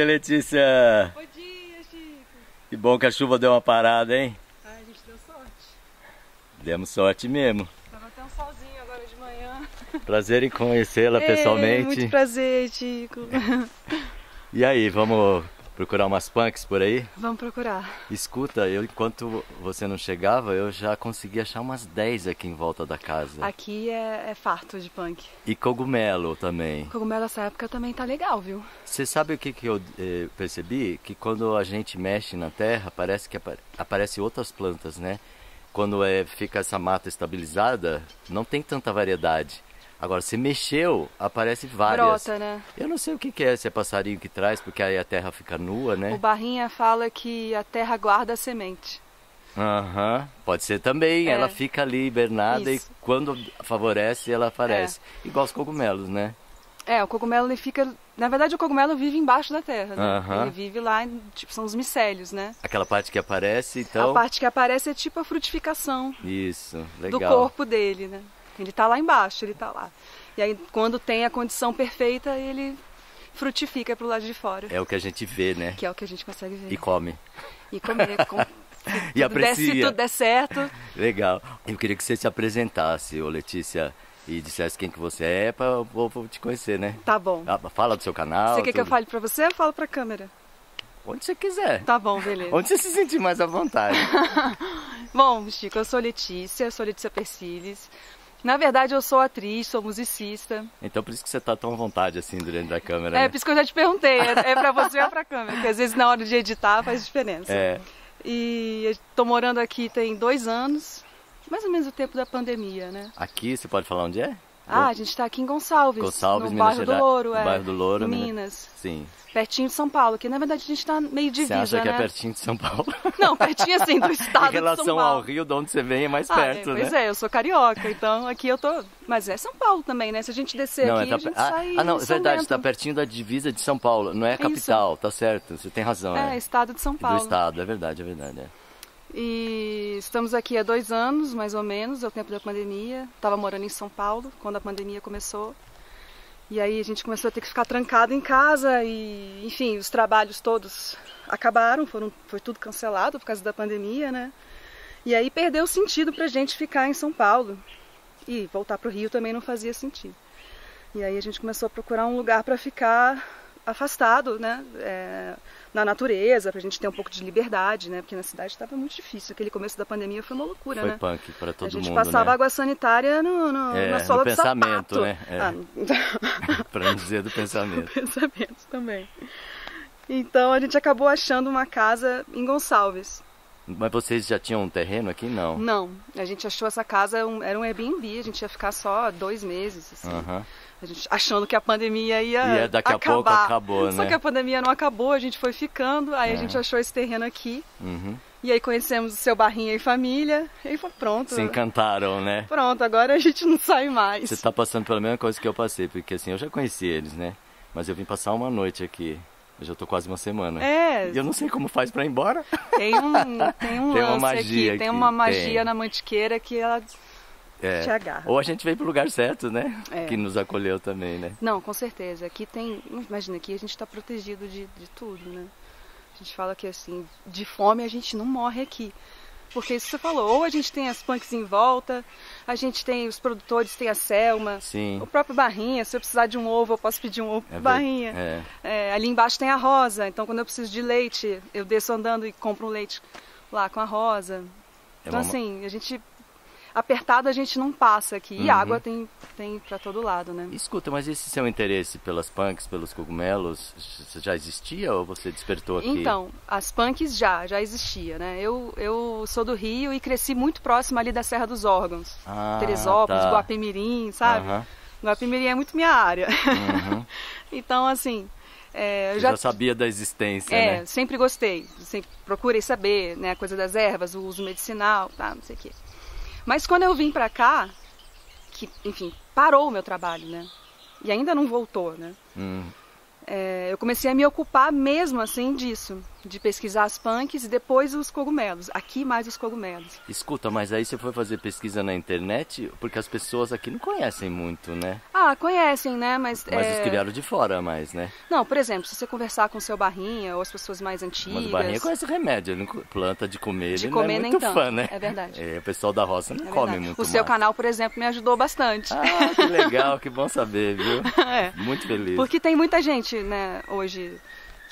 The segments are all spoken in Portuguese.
dia, Letícia. Bom dia, Chico. Que bom que a chuva deu uma parada, hein? Ai, a gente deu sorte. Demos sorte mesmo. Tava até um solzinho agora de manhã. Prazer em conhecê-la É, pessoalmente. muito prazer, Chico. E aí, vamos procurar umas punks por aí? Vamos procurar. Escuta, eu enquanto você não chegava, eu já consegui achar umas 10 aqui em volta da casa. Aqui é, é farto de punk. E cogumelo também. Cogumelo essa época também tá legal, viu? Você sabe o que, que eu eh, percebi? Que quando a gente mexe na terra, parece que apa aparecem outras plantas, né? Quando é, fica essa mata estabilizada, não tem tanta variedade. Agora, se mexeu, aparece várias. Brota, né? Eu não sei o que, que é, se é passarinho que traz, porque aí a terra fica nua, O né? Barrinha fala que a terra guarda a semente. Aham, pode ser também. É. Ela fica ali hibernada Isso. e quando favorece, ela aparece. Igual os cogumelos, né? É, o cogumelo ele fica. Na verdade, o cogumelo vive embaixo da terra, né? Aham. Ele vive lá, tipo, são os micélios, né? Aquela parte que aparece, então. A parte que aparece é tipo a frutificação Isso, do legal. corpo dele, né? Ele tá lá embaixo, ele tá lá. E aí, quando tem a condição perfeita, ele frutifica pro lado de fora. É o que a gente vê, né? Que é o que a gente consegue ver. E come. E comer. Com... E tudo der, se aprecia. tudo der certo. Legal. Eu queria que você se apresentasse, ô Letícia, e dissesse quem que você é para o povo te conhecer, né? Tá bom. Ah, Fala do seu canal. Você quer que eu tudo. fale pra você ou falo pra câmera? Onde você quiser. Tá bom, beleza. Onde você se sentir mais à vontade. Bom, Chico, eu sou Letícia, eu sou Letícia Persiles. Na verdade, eu sou atriz, sou musicista. Então por isso que você tá tão à vontade assim durante da câmera. É, né? por isso que eu já te perguntei, é, é pra você ou pra câmera? Porque às vezes na hora de editar faz diferença. É. E tô morando aqui tem dois anos, mais ou menos o tempo da pandemia, né? Aqui, você pode falar onde é? Ah, a gente tá aqui em Gonçalves, Gonçalves, no Minas bairro Gerais. do Louro, é. bairro do Louro, em Minas-. Sim. Pertinho de São Paulo, que na verdade a gente tá meio Você divisa, acha que né? é pertinho de São Paulo? Não, pertinho assim do estado em de São relação Paulo. ao Rio, de onde você vem, é mais Ah, perto, é, né? pois é, eu sou carioca, então aqui eu tô. Mas é São Paulo também, né? Se a gente descer Não, aqui, é a tá gente per- ah, sai. ah, não, em é verdade, está pertinho da divisa de São Paulo. Não é a Isso. capital, tá certo. Você tem razão. É, É, estado de São do Paulo. estado, é verdade, é verdade. é. E estamos aqui há dois anos, mais ou menos, é o tempo da pandemia. Estava morando em São Paulo quando a pandemia começou. E aí a gente começou a ter que ficar trancado em casa e, enfim, os trabalhos todos acabaram, foram, foi tudo cancelado por causa da pandemia, né? E aí perdeu o sentido pra gente ficar em São Paulo. E voltar pro Rio também não fazia sentido. E aí a gente começou a procurar um lugar para ficar afastado, né? É, na natureza, pra gente ter um pouco de liberdade, né? Porque na cidade estava muito difícil. Aquele começo da pandemia foi uma loucura, Foi né? punk para todo a gente mundo, passava né? água sanitária no, no, É, na sola do pensamento, sapato. né? É. Ah, Para não dizer do pensamento. pensamentos também. Então a gente acabou achando uma casa em Gonçalves. Mas vocês já tinham um terreno aqui? Não. Não, a gente achou essa casa, um- era um Airbnb, a gente ia ficar só dois meses, assim. A gente achando que a pandemia ia E daqui a acabar. pouco acabou, Só né? que a pandemia não acabou, a gente foi ficando, aí É. a gente achou esse terreno aqui. Uhum. E aí conhecemos o seu Barrinha e família, e aí foi pronto. Se encantaram, né? Pronto, agora a gente não sai mais. Você tá passando pela mesma coisa que eu passei, porque assim, eu já conheci eles, né? Mas eu vim passar uma noite aqui. Eu já tô quase uma semana. É, E eu não sei como faz pra ir embora. tem um, tem um Tem uma magia aqui, tem aqui, uma magia tem. na mantiqueira que ela É. te agarra. Ou a gente veio pro lugar certo, né? É. Que nos acolheu também, né? Não, com certeza. Aqui tem. Imagina, aqui a gente está protegido de, de tudo, né? A gente fala que assim, de fome a gente não morre aqui. Porque isso que você falou, ou a gente tem as punks em volta, a gente tem os produtores, tem a Selma, Sim. o próprio Barrinha, se eu precisar de um ovo, eu posso pedir um ovo É pro Barrinha. É. É, ali embaixo tem a Rosa, então quando eu preciso de leite, eu desço andando e compro um leite lá com a Rosa. É Então uma- assim, a gente. Apertado a gente não passa aqui. E Uhum. água tem, tem pra todo lado, né? Escuta, mas esse seu interesse pelas punks, pelos cogumelos, já existia ou você despertou aqui? Então, as punks já, já existia, né? Eu, eu sou do Rio e cresci muito próximo ali da Serra dos Órgãos. Ah, Teresópolis, tá. Guapimirim, sabe? Aham. Guapimirim é muito minha área. Uhum. então, assim, é, eu já, já sabia da existência, é, né? sempre gostei. Sempre procurei saber, né? A coisa das ervas, o uso medicinal, tá, não sei o quê. Mas quando eu vim pra cá, que, enfim, parou o meu trabalho, né? E ainda não voltou, né? Hum, É, eu comecei a me ocupar mesmo assim disso. De pesquisar as punks e depois os cogumelos. Aqui mais os cogumelos. Escuta, mas aí você foi fazer pesquisa na internet porque as pessoas aqui não conhecem muito, né? Ah, conhecem, né? Mas, Mas é... os criaram de fora mais, né? Não, por exemplo, se você conversar com o seu Barrinha ou as pessoas mais antigas... Mas o Barrinha conhece remédio, ele não planta de comer, De ele comer não é nem muito tanto, fã, né? é verdade. É, o pessoal da roça não É come verdade. muito O seu canal, por exemplo, me ajudou bastante. Ah, que legal, que bom saber, viu? É. Muito feliz. Porque tem muita gente, né, hoje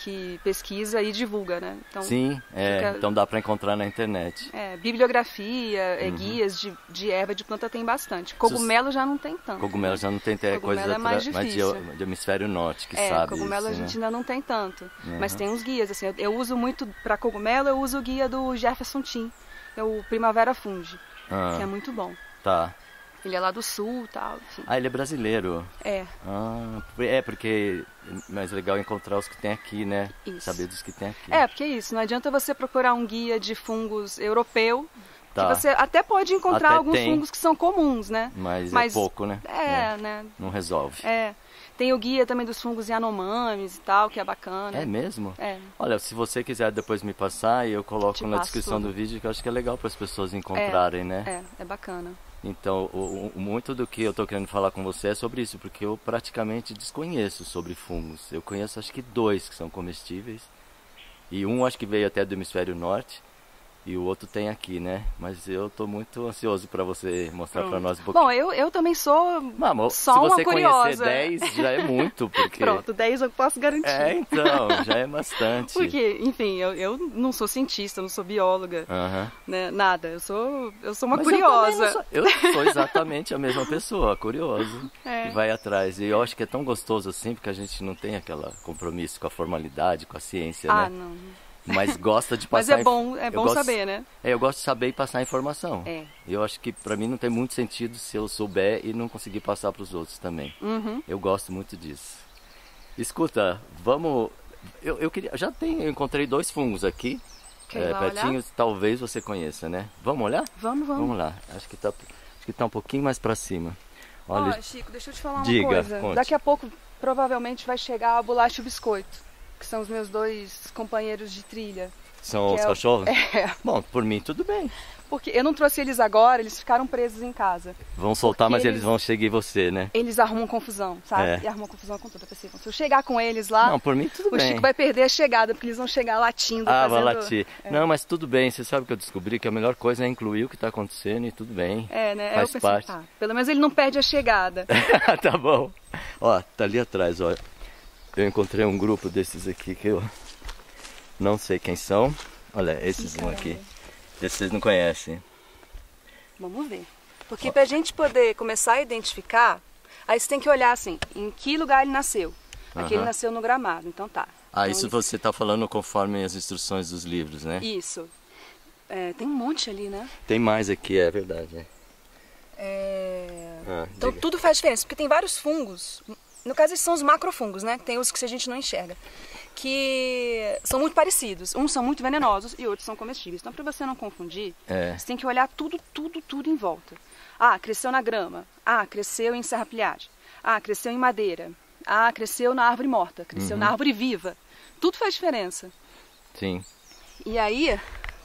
que pesquisa e divulga, né? Então, Sim, é, Fica- então dá pra encontrar na internet. é, bibliografia, é, Uhum. guias de, de erva de planta tem bastante. Cogumelo já não tem tanto. Cogumelo já não tem até Cogumelo coisa é mais mais de, de hemisfério norte que É, sabe cogumelo isso, a gente né? ainda não tem tanto. Mas Uhum. tem uns guias, assim. Eu, eu uso muito, para cogumelo, eu uso o guia do Jefferson Tim. É o Primavera Fungi, Ah, que é muito bom. Tá. Ele é lá do sul e tal, enfim. Ah, ele é brasileiro. É, Ah, é porque é mais legal encontrar os que tem aqui, né? Isso. Saber dos que tem aqui. é, porque é isso. Não adianta você procurar um guia de fungos europeu, Tá. que você até pode encontrar Até alguns tem. fungos que são comuns, né? Mas, Mas- é pouco, né? É, né? Não resolve. É. Tem o guia também dos fungos Yanomamis e tal, que é bacana. É mesmo? É. Olha, se você quiser depois me passar, eu coloco Te na descrição tudo. do vídeo, que eu acho que é legal para as pessoas encontrarem, né? É, é bacana. Então, o- o- muito do que eu tô querendo falar com você é sobre isso, porque eu praticamente desconheço sobre fungos. Eu conheço acho que dois que são comestíveis. E um acho que veio até do hemisfério norte. E o outro tem aqui, né? Mas eu tô muito ansioso para você mostrar para nós um pouquinho. Bom, eu, eu também sou Vamos, só se uma você curiosa. conhecer 10, já é muito, porque... Pronto, 10 eu posso garantir. É, então, já é bastante. Porque, enfim, eu, eu não sou cientista, não sou bióloga, Aham. né, nada. Eu sou, eu sou uma Mas eu curiosa. não sou- Eu sou, exatamente a mesma pessoa, curioso, É. que vai atrás. E eu acho que é tão gostoso assim, porque a gente não tem aquele compromisso com a formalidade, com a ciência, Ah, né? não. Mas gosta de Mas passar... é bom, é bom saber, né? É, eu gosto de saber e passar informação. É. Eu acho que pra mim não tem muito sentido se eu souber e não conseguir passar pros outros também. Uhum. Eu gosto muito disso. Escuta, vamos... Eu, eu queria... Já tem, eu encontrei dois fungos aqui. É, pertinhos, talvez você conheça, né? Vamos olhar? Vamos, vamos. Vamos lá. Acho que tá, acho que tá um pouquinho mais pra cima. Olha, Ó, Chico, deixa eu te falar uma Diga, coisa. conte. Daqui a pouco, provavelmente, vai chegar a bolacha e o biscoito, que são os meus dois companheiros de trilha. são os é o- cachorros? É, Bom, por mim tudo bem. porque eu não trouxe eles agora, eles ficaram presos em casa. Vão soltar, mas eles... eles- vão seguir você, né? Eles arrumam confusão, sabe? É. E arrumam confusão com toda a pessoa. Se eu chegar com eles lá, Não, por mim tudo o bem. Chico vai perder a chegada, porque eles vão chegar latindo, Ah, fazendo... vai latir. Não, mas tudo bem. Você sabe que eu descobri que a melhor coisa é incluir o que tá acontecendo e tudo bem. É, né? Faz eu pensei, parte. tá, pelo menos ele não perde a chegada. tá bom. Ó, tá ali atrás, ó. Eu encontrei um grupo desses aqui que eu não sei quem são. Olha, esses um aqui. Esses vocês não conhecem. Vamos ver. Porque pra gente poder começar a identificar, aí você tem que olhar assim, em que lugar ele nasceu. Aqui ele nasceu no gramado, então tá. Ah, Então, isso você tá falando conforme as instruções dos livros, né? Isso. É, tem um monte ali, né? Tem mais aqui, é verdade. é. É, Ah, Então diga. tudo faz diferença, porque tem vários fungos. No caso, esses são os macrofungos, né? Tem os que a gente não enxerga. Que são muito parecidos. Uns são muito venenosos e outros são comestíveis. Então, para você não confundir, É. você tem que olhar tudo, tudo, tudo em volta. Ah, cresceu na grama. Ah, cresceu em serrapilhagem. Ah, cresceu em madeira. Ah, cresceu na árvore morta. Cresceu Uhum. na árvore viva. Tudo faz diferença. Sim. E aí,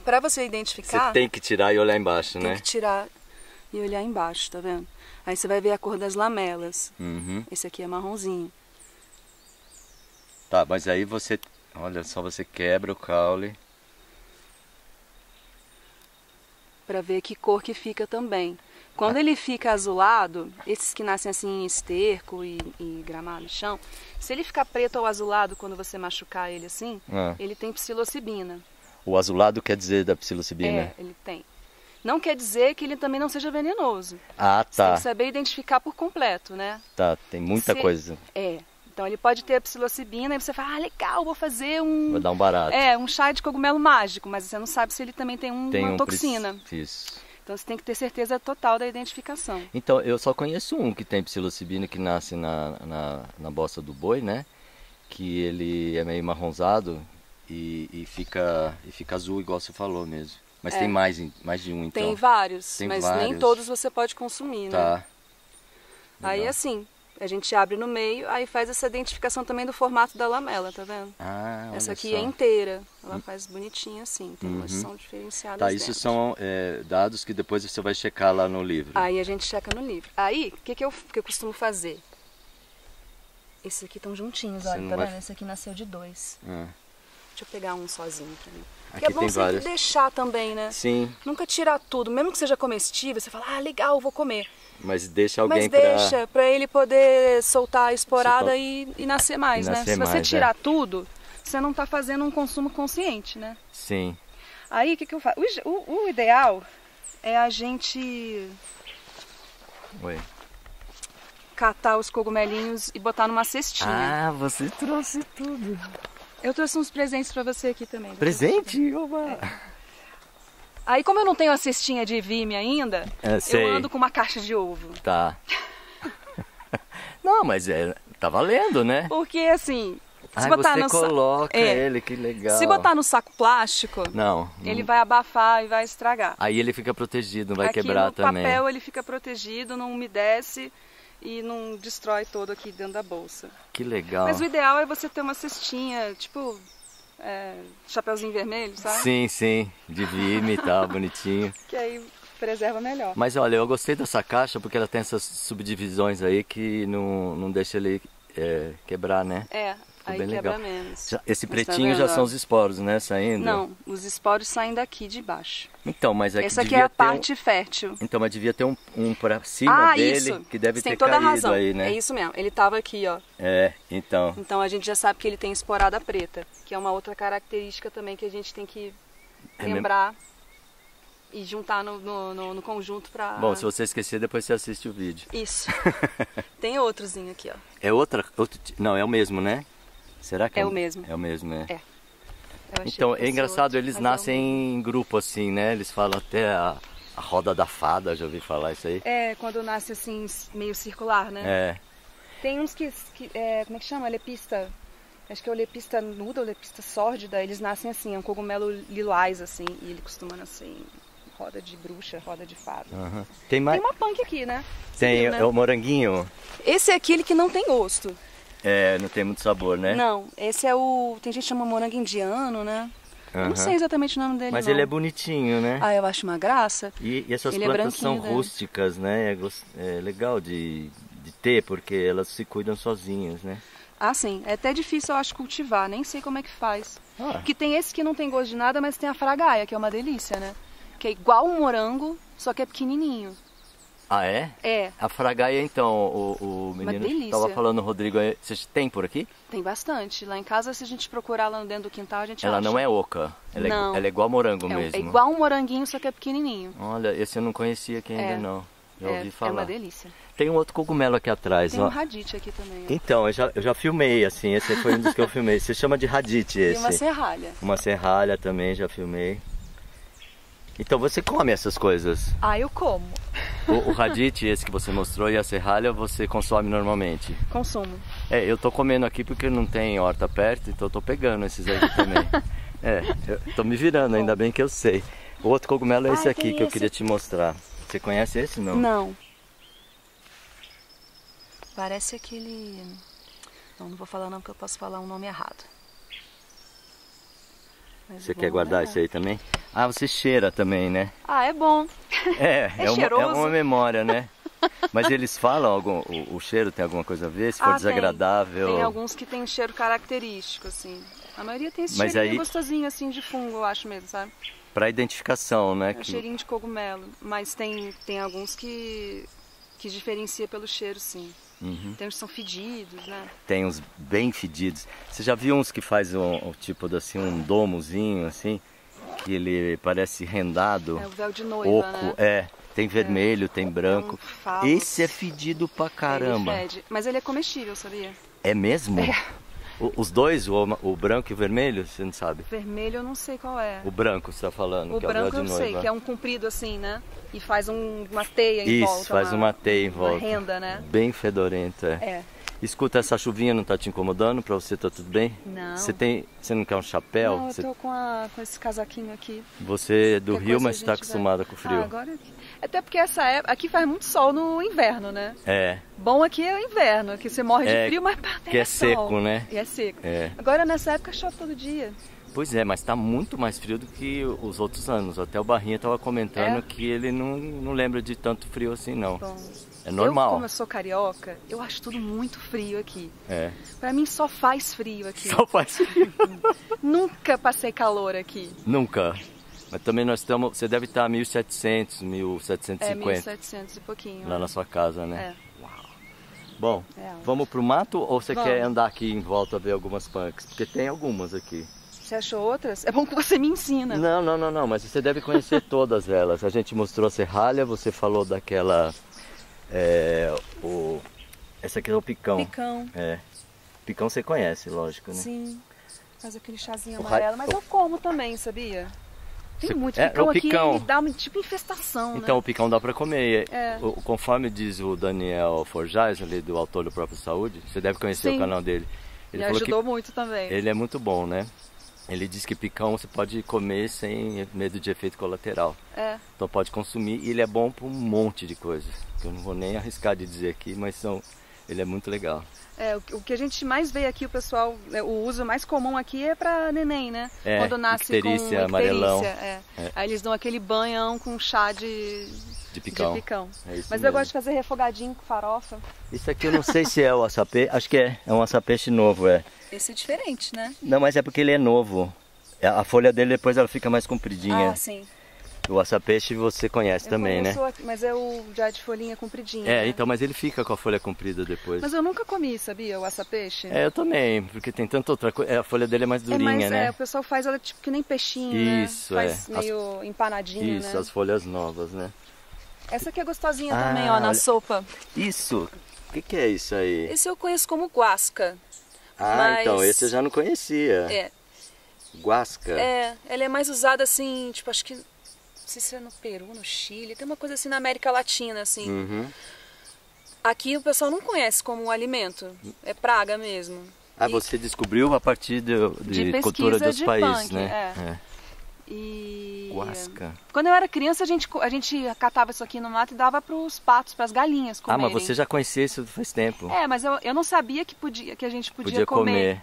para você Você identificar, tem que tirar e olhar embaixo, tem né? que tirar e olhar embaixo, tá vendo? Aí você vai ver a cor das lamelas. Uhum. Esse aqui é marronzinho. Tá, mas aí você. Olha só, você quebra o caule. Pra ver que cor que fica também. Quando ele fica azulado, esses que nascem assim em esterco e, e gramado, chão, se ele ficar preto ou azulado quando você machucar ele assim, Ah, ele tem psilocibina. o azulado quer dizer da psilocibina? É, ele tem. Não quer dizer que ele também não seja venenoso. Ah, Você tem tá. que saber identificar por completo, né? Tá, tem muita Se- coisa. É. Então ele pode ter a psilocibina e você fala, ah, legal, vou fazer um. Vai dar um barato. É, um chá de cogumelo mágico, mas você não sabe se ele também tem, um- tem uma um toxina. Isso. Então você tem que ter certeza total da identificação. Então, eu só conheço um que tem psilocibina que nasce na, na, na bosta do boi, né? Que ele é meio marronzado e, e, fica, e fica azul, igual você falou mesmo. Mas É. tem mais, mais de um, então. Tem vários, Tem mas nem vários. todos você pode consumir, né? Tá. Aí assim, A gente abre no meio, aí faz essa identificação também do formato da lamela, tá vendo? Ah, essa aqui só. é inteira. Ela faz bonitinha assim, tem Uhum. são diferenciadas. Tá, isso dentro. são é, dados que depois você vai checar lá no livro. Aí a gente checa no livro. Aí, o que, que, eu, que eu costumo fazer? Esses aqui estão juntinhos, olha, tá vai- vendo? Esse aqui nasceu de dois. Ah, Deixa eu pegar um sozinho pra mim. Aqui é bom sempre vários. deixar também, né? Sim, Nunca tirar tudo, mesmo que seja comestível, você fala, ah, legal, vou comer. mas deixa alguém Mas pra... deixa pra ele poder soltar a esporada Soltar- e, e nascer mais, E né? nascer Se você mais, é. tirar tudo, você não tá fazendo um consumo consciente, né? Sim. Aí o que, que eu faço? O, o- o ideal é a gente Oi. catar os cogumelinhos e botar numa cestinha. Ah, você trouxe tudo. Eu trouxe uns presentes pra você aqui também. Presente? Oba! Aí como eu não tenho a cestinha de vime ainda, É, eu ando com uma caixa de ovo. Tá. Não, mas é, tá valendo, né? Porque assim, se Ah, botar você no sa- coloca É. ele, que legal. Se botar no saco plástico, Não. ele vai abafar e vai estragar. Aí ele fica protegido, não vai aqui quebrar no também. papel ele fica protegido, não umedece e não destrói todo aqui dentro da bolsa. Que legal. Mas o ideal é você ter uma cestinha, tipo é, chapeuzinho vermelho, sabe? Sim, sim. De vime e tal, bonitinho. Que aí preserva melhor. Mas olha, eu gostei dessa caixa porque ela tem essas subdivisões aí que não, não deixa ele é, quebrar, né? É, aí bem quebra legal. menos. Já- Esse Mas tá pretinho já são os esporos, né? Saindo? Não, os esporos saem daqui de baixo. Então, mas é que Essa aqui é a ter um- parte fértil. Então, mas devia ter um, um pra cima ah, dele isso. que deve Você tem ter toda caído a razão. aí, né? É isso mesmo. Ele tava aqui, ó. É, então. Então a gente já sabe que ele tem esporada preta, que é uma outra característica também que a gente tem que É mesmo? lembrar e juntar no, no, no- no conjunto pra. Bom, se você esquecer, depois você assiste o vídeo. Isso. tem outrozinho aqui, ó. É outra. Outro, não, é o mesmo, né? Será que É é, o mesmo. É o mesmo, é. É. Então, é engraçado, eles é nascem em grupo assim, né? Eles falam até a, a roda da fada, já ouvi falar isso aí. É, quando nasce assim, meio circular, né? É. Tem uns que, que é, como é que chama? Lepista. Acho que é o lepista nuda ou lepista sórdida. Eles nascem assim, é um cogumelo lilás, assim. E ele costuma nascer em roda de bruxa, roda de fada. aham. Tem mais. Tem uma punk aqui, né? Tem, viu, né? é o moranguinho. Esse é aquele que não tem gosto. É, não tem muito sabor, né? Não, esse é o. Tem gente que chama morango indiano, né? Eu Aham. não sei exatamente o nome dele. Mas não. ele é bonitinho, né? Ah, eu acho uma graça. E, e essas ele é plantas são branquinho, né? rústicas, né? É, é legal de, de ter, porque elas se cuidam sozinhas, né? Ah, sim. É até difícil, eu acho, cultivar. Nem sei como é que faz. Ah, Que tem esse que não tem gosto de nada, mas tem a fragaia, que é uma delícia, né? Que é igual um morango, só que é pequenininho. Ah é? É, A fragaia, então, o, o menino estava falando, Rodrigo, é- você tem por aqui? tem bastante. Lá em casa, se a gente procurar lá dentro do quintal, a gente Ela acha. não é oca, ela, Não. É, ela é igual morango É, mesmo. é igual um moranguinho, só que é pequenininho. Olha, esse eu não conhecia aqui ainda É. não. Já é, ouvi é falar. uma delícia. Tem um outro cogumelo aqui atrás, Tem ó. um radite aqui também. ó. Então, eu já, eu já filmei, assim, esse foi um dos que eu filmei. Se chama de radite E esse. uma serralha. Uma serralha também, já filmei. Então você come essas coisas. Ah, eu como. O, o radite, esse que você mostrou, e a serralha você consome normalmente. Consumo. É, eu tô comendo aqui porque não tem horta perto, então eu tô pegando esses aqui também. é, eu tô me virando, ainda bem que eu sei. O outro cogumelo é esse Ah, aqui que eu esse queria te mostrar. Você conhece esse não? Não. Parece aquele. Não, não vou falar não, porque eu posso falar um nome errado. Mas Você quer guardar olhar. isso aí também? Ah, você cheira também, né? Ah, é bom. É, É é, uma, é uma memória, né? Mas eles falam algum, o, o cheiro tem alguma coisa a ver? Se for Ah, tem. desagradável. Tem alguns que tem cheiro característico, assim. A maioria tem esse Mas aí- gostosinho, assim, de fungo, eu acho mesmo, sabe? Para identificação, né? É um que- cheirinho de cogumelo. Mas tem, tem alguns que, que diferencia pelo cheiro, sim. Uhum. Tem uns que são fedidos, né? Tem uns bem fedidos. Você já viu uns que faz um, um tipo de assim, um domozinho assim? Que ele parece rendado, É o véu de noiva, oco. né? É, tem vermelho, tem branco. É um. Esse é fedido pra caramba. Ele fede. Mas ele é comestível, sabia? É mesmo? O- os dois, o, o branco e o vermelho, você não sabe? Vermelho eu não sei qual é. O branco você tá falando, O que é o branco véu eu de sei, noiva. que é um comprido assim, né? E faz um- uma teia em Isso, volta. faz uma, teia em volta. Uma renda, né? Bem fedorento, é. É. Escuta, essa chuvinha não tá te incomodando? Pra você tá tudo bem? Não. Você tem. Você não quer um chapéu? Não, eu Você, tô com, a- com esse casaquinho aqui. você é do Rio, mas está vai- acostumada com o frio. Ah, agora... Até porque essa época... Aqui faz muito sol no inverno, né? É, Bom aqui é o inverno, que você morre de É, frio, mas que é seco, né? E é seco. É. Agora nessa época chove todo dia. Pois é, mas tá muito mais frio do que os outros anos. Até o Barrinha tava comentando É? que ele não, não lembra de tanto frio assim, não. Bom, É Eu, normal. como eu sou carioca, eu acho tudo muito frio aqui. É. Pra mim só faz frio aqui. Só faz frio. Nunca passei calor aqui. Nunca. Mas também nós estamos. Você deve estar a 1700, É 1750 1700 e pouquinho. lá na sua casa, né? É. Bom, É. vamos pro mato ou você Vamos. quer andar aqui em volta ver algumas punks? Porque tem algumas aqui. Você achou outras? É bom que você me ensina. Não, não, não, não, mas você deve conhecer todas elas. A gente mostrou a serralha, você falou daquela. É, o, essa aqui é o picão. Picão. É. Picão você conhece, lógico, né? Sim. Faz aquele chazinho amarelo. Mas eu como também, sabia? Tem Você- muito é, picão o aqui picão. e dá uma tipo infestação, Então né? o picão dá pra comer. É. O- conforme diz o Daniel Forjaz, ali do autor do próprio Saúde, você deve conhecer Sim. o canal dele. Ele Me ajudou muito também. ele é muito bom, né? Ele diz que picão você pode comer sem medo de efeito colateral. É. Então pode consumir e ele é bom para um monte de coisas. Que eu não vou nem arriscar de dizer aqui, mas são, ele é muito legal. É, o que- a gente mais vê aqui, o pessoal, é, o uso mais comum aqui é pra neném, né? É, Quando nasce com icterícia, amarelão. é. É. Aí eles dão aquele banhão com chá de, De picão. de picão. É Mas mesmo. eu gosto de fazer refogadinho com farofa. Isso aqui eu não sei se é o açapê, acho que é, é um açapeixe novo, é. Esse é diferente, né? Não, mas é porque ele é novo. É, A folha dele depois ela fica mais compridinha. Ah, sim. O açapeixe você conhece Eu também, né? aqui, mas é o já de folhinha compridinha. É, né? então, mas ele fica com a folha comprida depois. Mas eu nunca comi, sabia, o açapeixe? É, eu também, porque tem tanta outra coisa. A folha dele é mais É, durinha, mas né? é, o pessoal faz ela tipo que nem peixinho, Isso, né? Faz é. As- meio empanadinho, Isso, né? as folhas novas, né? Essa aqui é gostosinha Ah, também, ó, na olha- sopa. Isso! O que, que é isso aí? Esse eu conheço como guasca. Ah, mas- então, esse eu já não conhecia. É, Guasca. é, ele é mais usado assim, tipo, acho que não sei se é no Peru, no Chile, tem uma coisa assim na América Latina, assim. Uhum. Aqui o pessoal não conhece como um alimento, é praga mesmo. Ah, E- você descobriu a partir do- de, De cultura dos de países, punk, né? é. E Guasca. quando eu era criança, a gente, a gente catava isso aqui no mato e dava para os patos, para as galinhas Ah, comerem. mas você já conhecia isso faz tempo. É, mas eu, eu não sabia que, podia, que a gente podia, Podia comer.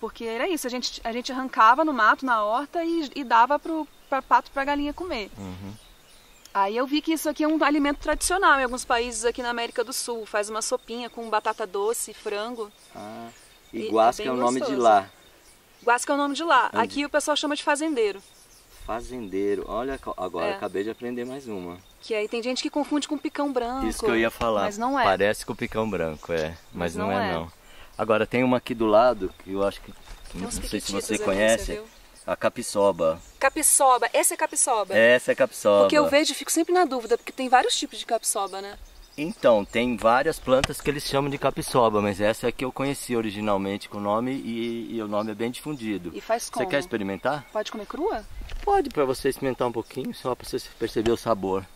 Porque era isso, a gente, a gente arrancava no mato, na horta e, e dava pro pra pato pra galinha comer. Uhum. Aí eu vi que isso aqui é um alimento tradicional em alguns países aqui na América do Sul. Faz uma sopinha com batata doce, frango. Ah, E e é Guasca bem é o nome de lá. Guasca é o nome de lá. Onde? Aqui o pessoal chama de fazendeiro. Fazendeiro. Olha, agora É. acabei de aprender mais uma. Que aí tem gente que confunde com picão branco. Isso que eu ia falar. Mas não é. Parece com picão branco, é. Mas, Mas não, não é, é. não. Agora tem uma aqui do lado que eu acho que. Não sei se você conhece. viu? A capiçoba. Capiçoba. Essa é capiçoba. Essa é capiçoba. Porque eu vejo e fico sempre na dúvida, porque tem vários tipos de capiçoba, né? Então, tem várias plantas que eles chamam de capiçoba, mas essa é que eu conheci originalmente com o nome e, e o nome é bem difundido. E faz como? Você quer experimentar? Pode comer crua? Pode, para você experimentar um pouquinho, só para você perceber o sabor.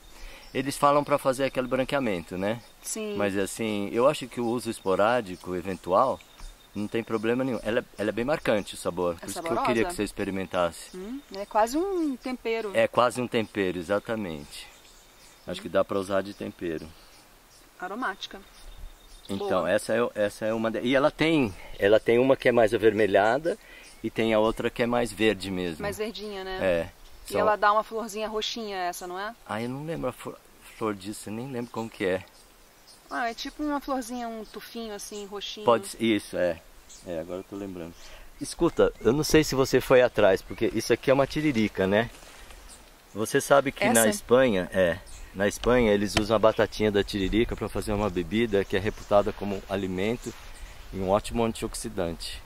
Eles falam para fazer aquele branqueamento, né? Sim. Mas assim, eu acho que o uso esporádico, eventual, não tem problema nenhum. Ela, é- ela é bem marcante o sabor, por É isso que eu saborosa? queria que você experimentasse. Hum, é quase um tempero. É quase um tempero, exatamente. Acho que dá para usar de tempero. Aromática. Então, Boa. essa é, essa é uma. de- E ela tem, ela tem uma que é mais avermelhada e tem a outra que é mais verde mesmo. Mais verdinha, né? É. E São- ela dá uma florzinha roxinha essa, não é? Ah, eu não lembro a flor, flor disso, eu nem lembro como que é. Ah, é tipo uma florzinha, um tufinho assim, roxinho. Pode ser, isso, é. É, agora eu tô lembrando. Escuta, eu não sei se você foi atrás, porque isso aqui é uma tiririca, né? Você sabe que na Essa? Espanha, é, na Espanha eles usam a batatinha da tiririca para fazer uma bebida que é reputada como alimento e um ótimo antioxidante.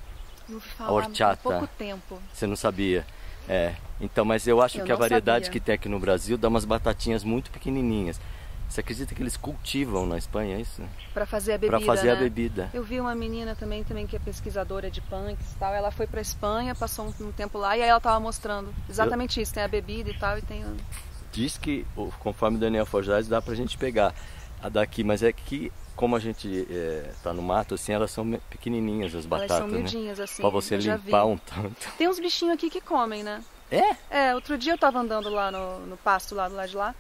Eu ouvi A falar há pouco tempo. Você não sabia? É. Então, mas eu acho Eu que a variedade sabia. que tem aqui no Brasil dá umas batatinhas muito pequenininhas. Você acredita que eles cultivam na Espanha é isso? Pra fazer a bebida, Para fazer a né? bebida. Eu vi uma menina também, também que é pesquisadora de punks e tal. Ela foi pra Espanha, passou um, tempo lá e aí ela tava mostrando exatamente isso. Tem a bebida e tal e tem... Diz que, conforme o Daniel Forjaz, dá pra gente pegar a daqui, mas é que como a gente é, tá no mato, assim, elas são pequenininhas as batatas, Elas são né? miudinhas assim. Pra você eu limpar um tanto. Tem uns bichinhos aqui que comem, né? É? É, outro dia eu tava andando lá no, no pasto lá do lado de lá.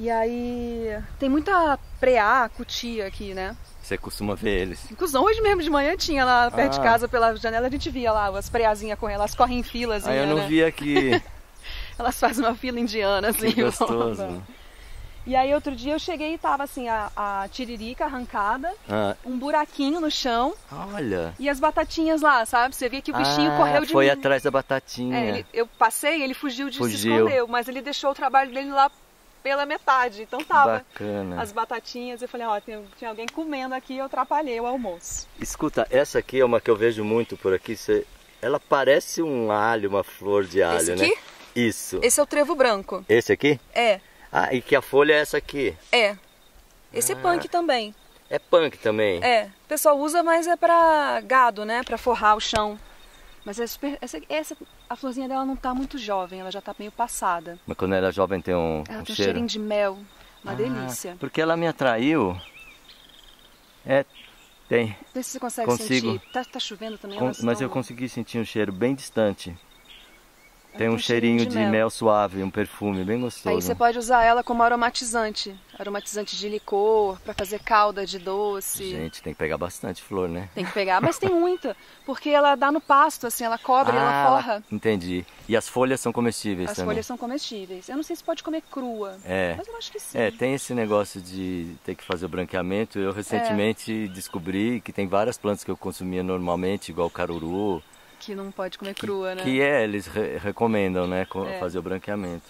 E aí tem muita preá, cutia aqui, né? Você costuma ver eles. Inclusão hoje mesmo de manhã tinha lá perto de Ah. casa pela janela, a gente via lá as preazinhas correndo, elas correm em filas, Aí eu não né? vi aqui. Elas fazem uma fila indiana assim. Que gostoso. E aí outro dia eu cheguei e tava assim, a, a tiririca arrancada, Ah, um buraquinho no chão olha. e as batatinhas lá, sabe? Você via que o bichinho Ah, correu de foi mim. atrás da batatinha. É, ele- eu passei, ele fugiu de se Fugiu. escondeu, mas ele deixou o trabalho dele lá pela metade. Então tava Bacana. as batatinhas. Eu falei, ó, tem- tinha alguém comendo aqui, eu atrapalhei o almoço. Escuta, essa aqui é uma que eu vejo muito por aqui. Você... Ela parece um alho, uma flor de alho, Esse né? aqui? Isso. Esse é o trevo branco. Esse aqui? É, Ah, e que a folha é essa aqui. é. Esse é Ah. punk também. É punk também. É, o pessoal usa, mas é pra gado, né? Pra forrar o chão. Mas é super, essa, essa- a florzinha dela não tá muito jovem, ela já tá meio passada. Mas quando era jovem tem um, Ela um tem um cheiro. cheirinho de mel, uma Ah, delícia. Porque ela me atraiu. É, tem. Vê se você consegue Consigo. sentir. Tá, tá chovendo também? Mas eu consegui sentir um cheiro bem distante. Tem um um cheirinho de de mel. mel. suave, um perfume bem gostoso. Aí você pode usar ela como aromatizante. Aromatizante de licor, pra fazer calda de doce. Gente, tem que pegar bastante flor, né? Tem que pegar, mas tem muita. Porque ela dá no pasto, assim, ela cobre, ela Ah, forra. entendi. E as folhas são comestíveis As também. folhas são comestíveis. Eu não sei se pode comer crua. É. Mas eu acho que sim. É, tem esse negócio de ter que fazer o branqueamento. Eu recentemente descobri que tem várias plantas que eu consumia normalmente, igual caruru, Que não pode comer crua, né? que é, eles re- recomendam, né, É. fazer o branqueamento.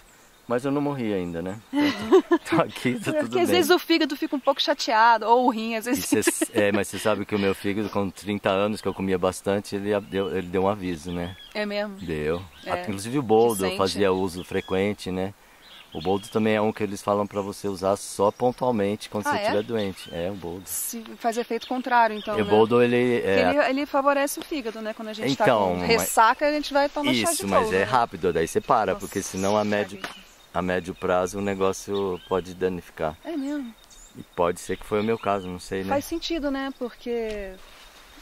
Mas eu não morri ainda, né? Então, tô aqui, tá É tudo porque bem. às vezes o fígado fica um pouco chateado, ou o rim, às vezes. cê- é, mas você sabe que o meu fígado, com 30 anos que eu comia bastante, ele deu, ele deu um aviso, né? É mesmo. Deu. É, Inclusive o boldo eu fazia uso frequente, né? O boldo também é um que eles falam pra você usar só pontualmente quando Ah, você é? estiver doente. É, o boldo. Se faz efeito contrário, então. E o né? boldo, ele é... Ele, ele favorece o fígado, né? Quando a gente tá Então, com mas- ressaca, a gente vai tomar chá de Isso, mas é né? rápido, daí você para, Nossa, porque senão a médio, a médio prazo o negócio pode danificar. É mesmo. E pode ser que foi o meu caso, não sei, né? Faz sentido, né? Porque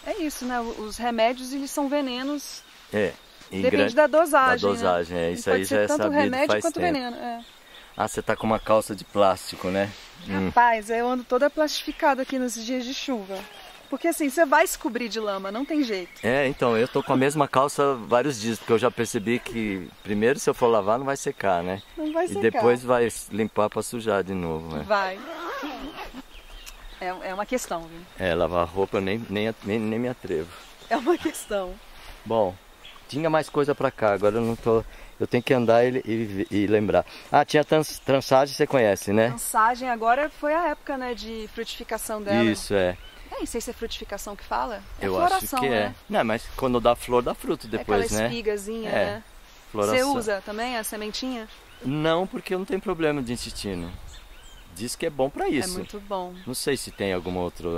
é isso, né? Os remédios, eles são venenos. É. Depende grande- da dosagem. da dosagem, né? é, isso aí já é tanto sabido remédio faz quanto tempo. veneno. É. Ah, você tá com uma calça de plástico, né? Hum. Rapaz, eu ando toda plastificada aqui nos dias de chuva. Porque assim, você vai se cobrir de lama, não tem jeito. É, então, eu tô com a mesma calça vários dias, porque eu já percebi que primeiro se eu for lavar não vai secar, né? Não vai E secar. depois vai limpar pra sujar de novo, né? Vai. É, é uma questão, viu? É, lavar roupa eu nem, nem, nem, nem me atrevo. É uma questão. Bom, tinha mais coisa pra cá, agora eu não tô. Eu tenho que andar e, e- e lembrar. Ah, tinha trans, trançagem, você conhece, né? Mensagem agora foi a época, né, de frutificação dela. Isso, é. Nem sei se é frutificação que fala. É Eu floração, acho que é. né? Não, mas quando dá flor, dá fruto É depois, aquela né? espigazinha, É, né? Floração. Você usa também a sementinha? Não, porque eu não tenho problema de intestino. Diz que é bom pra isso. É muito bom. Não sei se tem alguma outra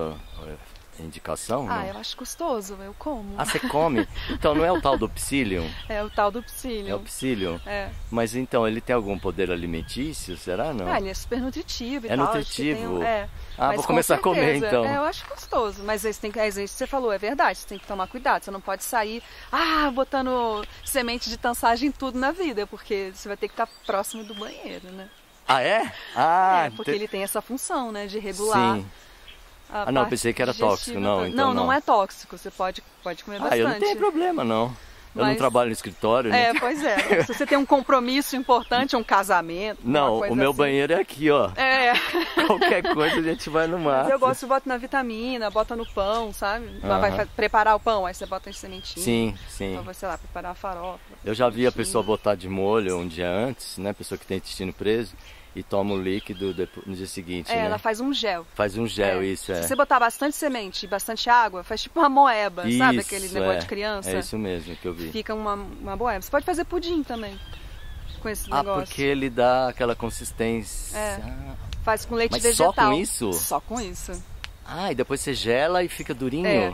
eh, indicação. Ah, não. eu acho gostoso, eu como. Ah, você come? Então não é o tal do psyllium? É o tal do É o psyllium. psyllium. É. Mas então ele tem algum poder alimentício? Será não? Ah, ele é super nutritivo e É tal. nutritivo? Tem, é. Ah, Mas vou com começar a comer então. É, eu acho gostoso. Mas isso tem que, é isso que você falou, é verdade. Você tem que tomar cuidado. Você não pode sair, ah, botando semente de tansagem em tudo na vida, porque você vai ter que estar próximo do banheiro, né? Ah, é? Ah, é, porque te- ele tem essa função, né, de regular. Sim. A Ah, não, pensei que era tóxico, não, toda. então não, não não. é tóxico. Você pode, pode comer Ah, bastante. eu não tenho problema não. Eu não Mas- trabalho no escritório. né? É, pois é. Se você tem um compromisso importante, um casamento. Não, o meu assim. banheiro é aqui, ó. É. Qualquer coisa a gente vai no mato. eu gosto, boto na vitamina, bota no pão, sabe? Vai Aham. fa- preparar o pão, aí você bota em sementinha. Sim, sim. Pra, sei lá, preparar a farofa. Eu já vi a pessoa botar de molho um dia antes, né? Pessoa que tem intestino preso e toma o líquido no dia seguinte, É, né? ela faz um gel. Faz um gel, É. isso é. Se você botar bastante semente e bastante água, faz tipo uma moeba, sabe? Aquele Isso, negócio é. de criança. É isso mesmo que eu vi. Fica uma, uma moeba. Você pode fazer pudim também com esse Ah, negócio. porque ele dá aquela consistência. É. Faz com leite Mas só vegetal. com isso? Só com isso. Ah, e depois você gela e fica durinho? É.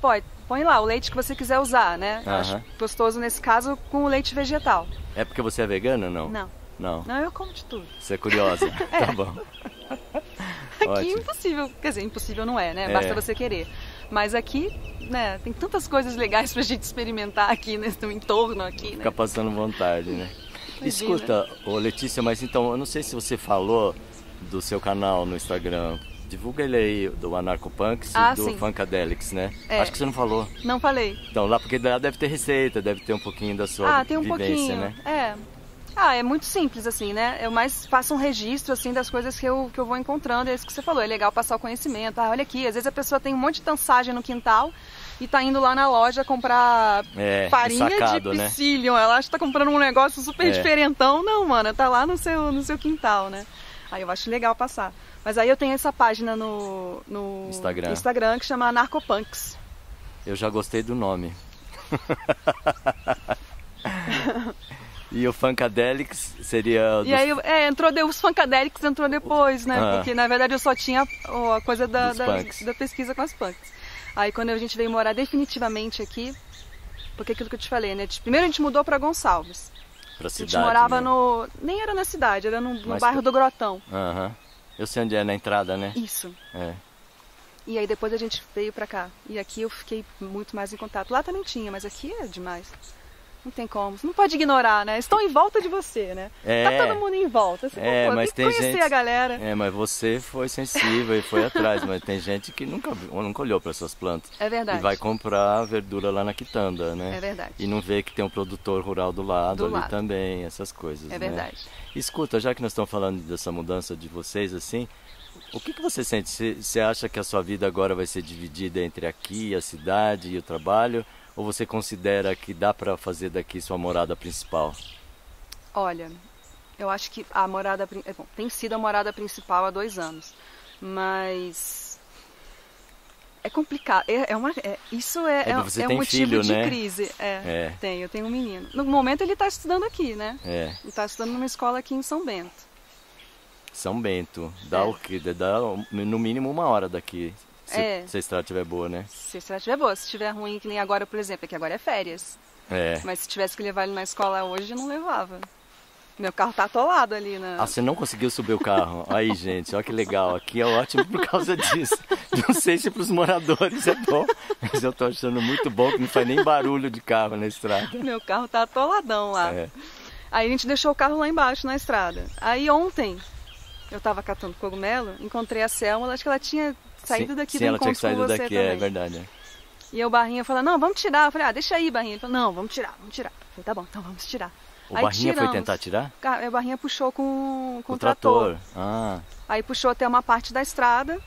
Pode, põe lá o leite que você quiser usar, né? Eu Aham. Acho gostoso nesse caso com o leite vegetal. É porque você é vegana ou não? Não. Não. Não, eu como de tudo. Você é curiosa? Tá bom. aqui Ótimo. impossível. Quer dizer, impossível não é, né? É. Basta você querer. Mas aqui, né, tem tantas coisas legais pra gente experimentar aqui nesse no entorno aqui, né? Ficar passando vontade, né? Imagina. Escuta, ô Letícia, mas então, eu não sei se você falou do seu canal no Instagram. Divulga ele aí, do Anarcopunks Ah, e do sim. Funkadelics, né? É. Acho que você não falou. Não falei. Então, lá porque lá deve ter receita, deve ter um pouquinho da sua Ah, tem um vivência, pouquinho. né? É. Ah, é muito simples, assim, né? Eu mais faço um registro, assim, das coisas que eu, que eu vou encontrando. É isso que você falou, é legal passar o conhecimento. Ah, olha aqui, às vezes a pessoa tem um monte de tansagem no quintal e tá indo lá na loja comprar É, farinha sacado, de né? psyllium. Ela acha que tá comprando um negócio super É. diferentão. Não, mano, tá lá no seu, no seu quintal, né? Aí eu acho legal passar. Mas aí eu tenho essa página no, no Instagram. Instagram que chama Narcopunks. Eu já gostei do nome. e o Funkadelics seria. E dos- aí, é, entrou, de- os Funkadelics entrou depois, né? Ah. Porque na verdade eu só tinha a coisa da, da, da pesquisa com as punks. Aí quando a gente veio morar definitivamente aqui, porque aquilo que eu te falei, né? Primeiro a gente mudou pra Gonçalves. pra A cidade. gente morava né? no. Nem era na cidade, era no, no Mas bairro do Grotão. Aham. Eu sei onde é, na entrada, né? Isso. É. E aí depois a gente veio pra cá. E aqui eu fiquei muito mais em contato. Lá também tinha, mas aqui é demais. Não tem como. Você não pode ignorar, né? Estão em volta de você, né? É. Tá todo mundo em volta. Você É, pô, mas tem que conhecer gente- a galera. É, mas você foi sensível e foi atrás, mas tem gente que nunca, nunca olhou para essas plantas. É verdade. E vai comprar verdura lá na quitanda, né? É verdade. E não vê que tem um produtor rural do lado Do ali lado. também, essas coisas. É né? verdade. Escuta, já que nós estamos falando dessa mudança de vocês, assim, o que, que você sente? Você acha que a sua vida agora vai ser dividida entre aqui, a cidade e o trabalho? Ou você considera que dá para fazer daqui sua morada principal? Olha, eu acho que a morada é, bom, tem sido a morada principal há dois anos, mas é complicado. É, é uma, é- isso é, É, é, você é um tem motivo filho, de né? crise. É, É. tenho, eu tenho um menino. No momento ele está estudando aqui, né? É, Ele está estudando numa escola aqui em São Bento. São Bento. Dá o quê? Dá no mínimo uma hora daqui. Se, É. se a estrada estiver boa, né? Se a estrada estiver boa, se estiver ruim, que nem agora, por exemplo, é que agora é férias. É. Mas se tivesse que levar ele na escola hoje, não levava. Meu carro tá atolado ali na. Ah, você não conseguiu subir o carro. Aí, gente, olha que legal. Aqui é ótimo por causa disso. Não sei se para os moradores é bom, mas eu tô achando muito bom que não faz nem barulho de carro na estrada. Meu carro tá atoladão lá. É. Aí a gente deixou o carro lá embaixo na estrada. Aí ontem eu tava catando cogumelo, encontrei a Selma, acho que ela tinha saído daqui sim, do ela tinha você daqui, também. é verdade. é. E o Barrinha falou, não, vamos tirar. Eu falei, ah, deixa aí, Barrinha. Ele falou, não, vamos tirar, vamos tirar. Eu falei, tá bom, então vamos tirar. O Aí Barrinha foi tiramos. tentar tirar? O Barrinha puxou com, com o o trator. trator. Ah, Aí puxou até uma parte da estrada,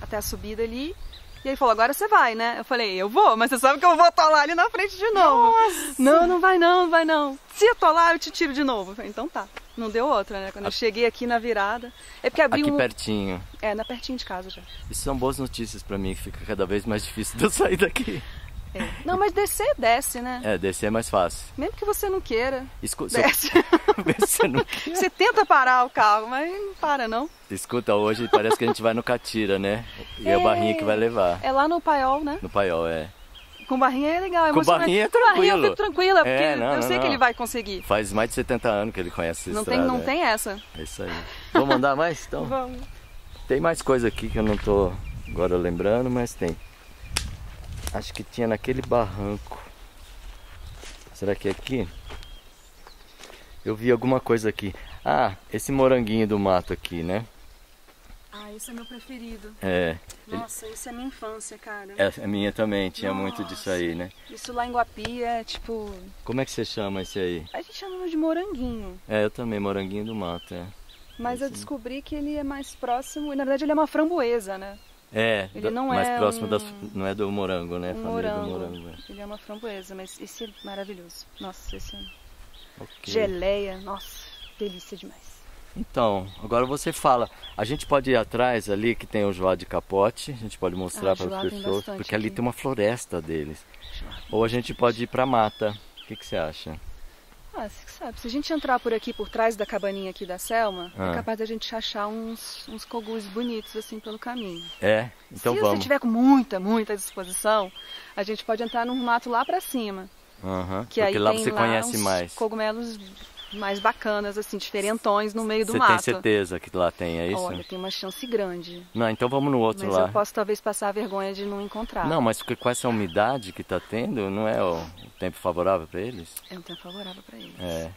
até a subida ali. E aí falou, agora você vai, né? Eu falei, eu vou, mas você sabe que eu vou atolar ali na frente de novo. Não, não vai não, não vai não. Se atolar, eu te tiro de novo. Eu falei, então tá. Não deu outra, né? Quando eu cheguei aqui na virada. É porque abriu aqui um. pertinho. É, na pertinho de casa já. Isso são boas notícias pra mim, que fica cada vez mais difícil de eu sair daqui. É. Não, mas descer, desce, né? É, descer é mais fácil. Mesmo que você não queira, Escuta, desce. você não você tenta parar o carro, mas não para não. Escuta, hoje parece que a gente vai no Catira, né? E é o Barrinha que vai levar. É lá no Paiol, né? No Paiol, é. Com barrinha é legal, é Com barrinha é Com barrinha eu tranquilo. fico tranquila, porque É, não, eu não, sei que não. ele vai conseguir. Faz mais de 70 anos que ele conhece essa Não tem, não é. tem essa. É isso aí. Vamos mandar mais? Então, Vamos. tem mais coisa aqui que eu não tô agora lembrando, mas tem. Acho que tinha naquele barranco. Será que é aqui? Eu vi alguma coisa aqui. Ah, esse moranguinho do mato aqui, né? Ah, esse é meu preferido. É, Nossa, esse é minha infância, cara. é a minha também, tinha muito disso aí, né? Isso lá em Guapi é tipo. Como é que você chama esse aí? A gente chama de moranguinho. É, eu também, moranguinho do mato, é. Mas eu descobri que ele é mais próximo. e Na verdade, ele é uma framboesa, né? É, Ele não mais é próximo um- das. Não é do morango, né? Um Família morango. do morango. é. Ele é uma framboesa, mas esse é maravilhoso. Nossa, esse é. Ok. Geleia, nossa, delícia demais. Então, agora você fala. A gente pode ir atrás ali que tem o joá de capote, a gente pode mostrar Ah, para joá as pessoas, porque ali aqui. tem uma floresta deles. Ou a gente pode ir para mata. O que, que você acha? Ah, você que sabe, se a gente entrar por aqui, por trás da cabaninha aqui da Selma, Ah. é capaz da gente achar uns, uns cogus bonitos assim pelo caminho. É? Então se vamos. você tiver com muita, muita disposição, a gente pode entrar num mato lá pra cima. Que Porque aí lá tem você lá conhece uns mais. cogumelos mais bacanas, assim, diferentões no meio do Você mato. tem certeza que lá tem, é isso? Olha, tem uma chance grande. Não, então vamos no outro Mas lá. eu posso talvez passar a vergonha de não encontrar. Não, mas porque com essa umidade que tá tendo, não é o tempo favorável para eles? É um tempo favorável pra eles. É.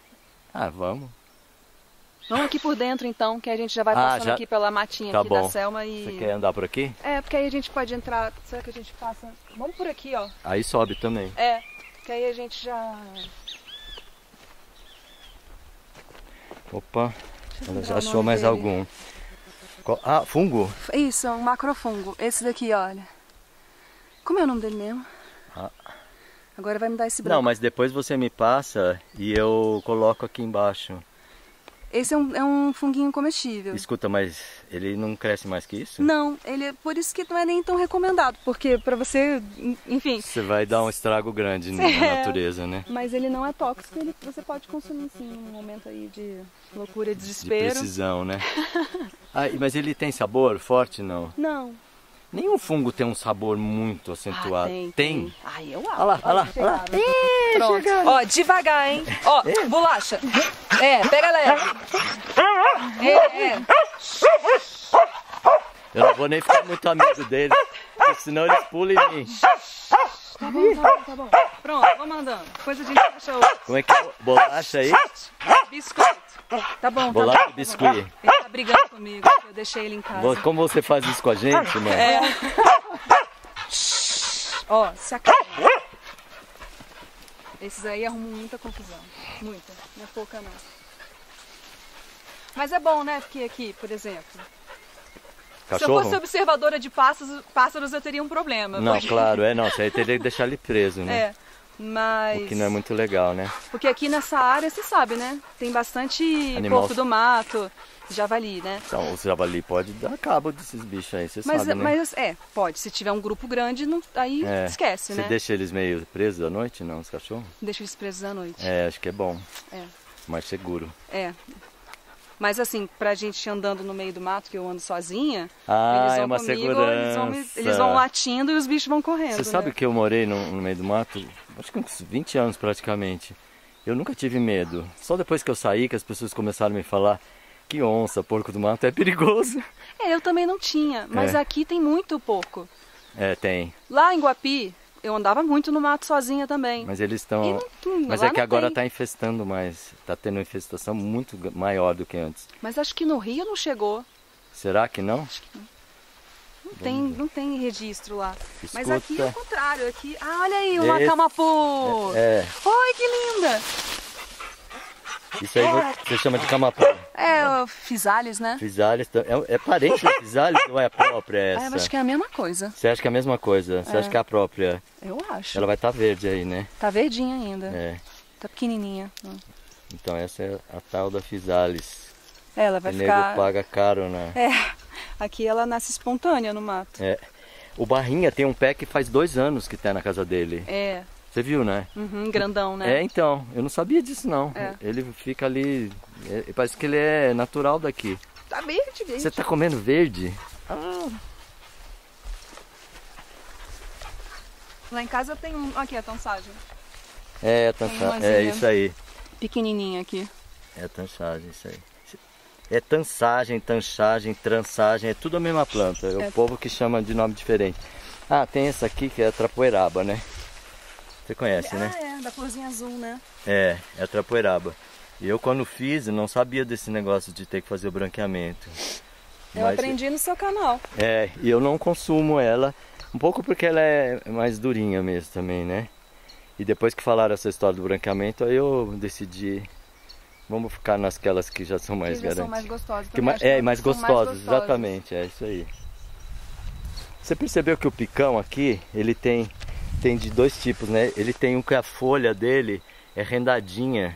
Ah, vamos. Vamos aqui por dentro então, que a gente já vai Ah, passando já- aqui pela matinha Tá aqui bom. da Selma e. Você quer andar por aqui? É, porque aí a gente pode entrar. Será que a gente passa? Vamos por aqui, ó. Aí sobe também. É, que aí a gente já. Opa, ela já achou mais dele. algum. Ah, fungo? Isso, é um macrofungo. Esse daqui, olha. Como é o nome dele mesmo? Ah. Agora vai me dar esse branco. Não, mas depois você me passa e eu coloco aqui embaixo. Esse é um, é um funguinho comestível. Escuta, mas ele não cresce mais que isso? Não, ele é por isso que não é nem tão recomendado, porque pra você, enfim, Você vai dar um estrago grande na É. natureza, né? mas ele não é tóxico, ele, você pode consumir sim num momento aí de loucura e De desespero. precisão, né? Ah, mas ele tem sabor forte, não? Não. Nenhum fungo tem um sabor muito acentuado. Ah, tem, Ai, eu acho. Olha lá, olha lá, olha lá. Pronto. Ó, devagar, hein? Ó, bolacha. É, pega leve. É, é. Eu não vou nem ficar muito amigo dele, porque senão eles pulam em mim. Tá bom, tá bom, tá bom. Pronto, vamos andando. Depois a gente acha outro. Como é que é? Bolacha aí? Biscoito. Tá bom, tá Bolacha bom. biscuit. Ele tá brigando comigo, eu deixei ele em casa. Como você faz isso com a gente, mano? É. Ó, se acalma. Esses aí arrumam muita confusão. Muita. Não é pouca não. Mas é bom, né? Porque aqui, por exemplo, se eu Cachorro? fosse observadora de pássaros, pássaros eu teria um problema. Não, porque- claro, é não. Você aí teria que deixar ele preso, né? É. Mas. O que não é muito legal, né? Porque aqui nessa área, você sabe, né? Tem bastante Animal- porco do mato, javali, né? Então, o javali pode dar cabo desses bichos aí, você Mas, sabe, né? mas é, pode. Se tiver um grupo grande, não, aí É. esquece, Você né? deixa eles meio presos à noite, não, os cachorros? Deixa eles presos à noite. É, acho que é bom. É. Mais seguro. É. Mas assim, pra gente andando no meio do mato, que eu ando sozinha, Ah, eles vão é uma comigo, segurança. eles vão, me- eles vão latindo e os bichos vão correndo. Você sabe né? que eu morei no, no meio do mato, acho que uns 20 anos praticamente. Eu nunca tive medo. Só depois que eu saí que as pessoas começaram a me falar que onça, porco do mato é perigoso. É, eu também não tinha, mas É. aqui tem muito porco. É, tem. Lá em Guapi, eu andava muito no mato sozinha também. Mas eles estão. não- Mas é que não agora tem. tá infestando mais. Tá tendo infestação muito maior do que antes. Mas acho que no Rio não chegou. Será que não? Não tem, não tem registro lá. Mas aqui é Escuta. o contrário. Aqui, ah, olha aí, uma Esse- camapu. É, Oi, que linda. Isso aí vo- você chama de camapô. É, Fisales, né? Fisales, tá- é, é parente da Fisales ou é a própria Ah, eu essa? acho que é a mesma coisa. Você acha que é a mesma coisa? Você acha que é a própria? Eu acho. Ela vai estar verde aí, né? Tá verdinha ainda. É. Tá pequenininha. Então essa é a tal da Fisales. É, Ela vai o nego ficar. paga caro, né? É, aqui ela nasce espontânea no mato. É. O Barrinha tem um pé que faz dois anos que tá na casa dele. É, Você viu, né? uhum, grandão, né? É, então. Eu não sabia disso, não. É. Ele fica ali... é, parece que ele é natural daqui. Tá verde, verde. Você tá comendo verde? Lá em casa tem um. Aqui, a tonsagem. É, umazinha. é isso aí. Pequenininha aqui. É tanchagem, isso aí. É tansagem, tanchagem, trançagem, é tudo a mesma planta. É É. o povo que chama de nome diferente. Ah, tem essa aqui que é a trapoeraba, né? Você conhece, né? Ah, é, da florzinha azul, né? É, é a trapoeraba. E eu quando fiz, não sabia desse negócio de ter que fazer o branqueamento. Eu Mas- aprendi no seu canal. É, e eu não consumo ela, um pouco porque ela é mais durinha mesmo também, né? E depois que falaram essa história do branqueamento, aí eu decidi, vamos ficar nasquelas que já são mais que já são garantidas. mais gostosas. Que é, mais são gostosas, exatamente, é isso aí. Você percebeu que o picão aqui, ele tem, tem de dois tipos, né? Ele tem um que a folha dele é rendadinha.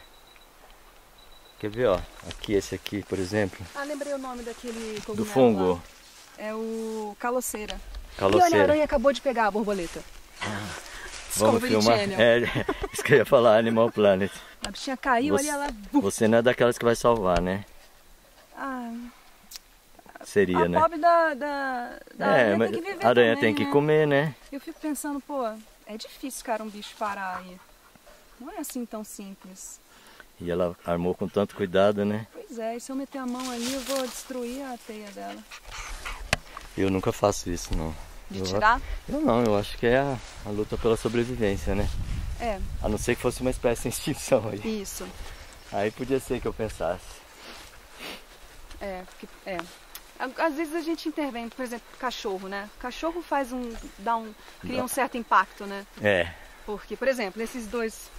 Quer ver, ó? Aqui, esse aqui, por exemplo, Ah, lembrei o nome daquele do fungo, lá. É o caloceira. E olha, a caloceira. aranha acabou de pegar a borboleta. Vamos Discovery filmar? Channel. É, isso que eu ia falar, Animal Planet. A bichinha caiu Você- ali, ela... Você não é daquelas que vai salvar, né? Ah, Seria, a né? pobre da, da, da É, aranha tem que viver a aranha também, tem que né? comer, né? Eu fico pensando, pô, é difícil, cara, um bicho parar aí. Não é assim tão simples. E ela armou com tanto cuidado, né? Pois é, e se eu meter a mão ali, eu vou destruir a teia dela. Eu nunca faço isso, não. De eu, tirar? Eu não, eu acho que é a, a, luta pela sobrevivência, né? É. A não ser que fosse uma espécie em extinção aí. Isso. Aí podia ser que eu pensasse. É, porque, é. Às vezes a gente intervém, por exemplo, cachorro, né? Cachorro faz um. dá um. cria um certo impacto, né? É. Porque, por exemplo, esses dois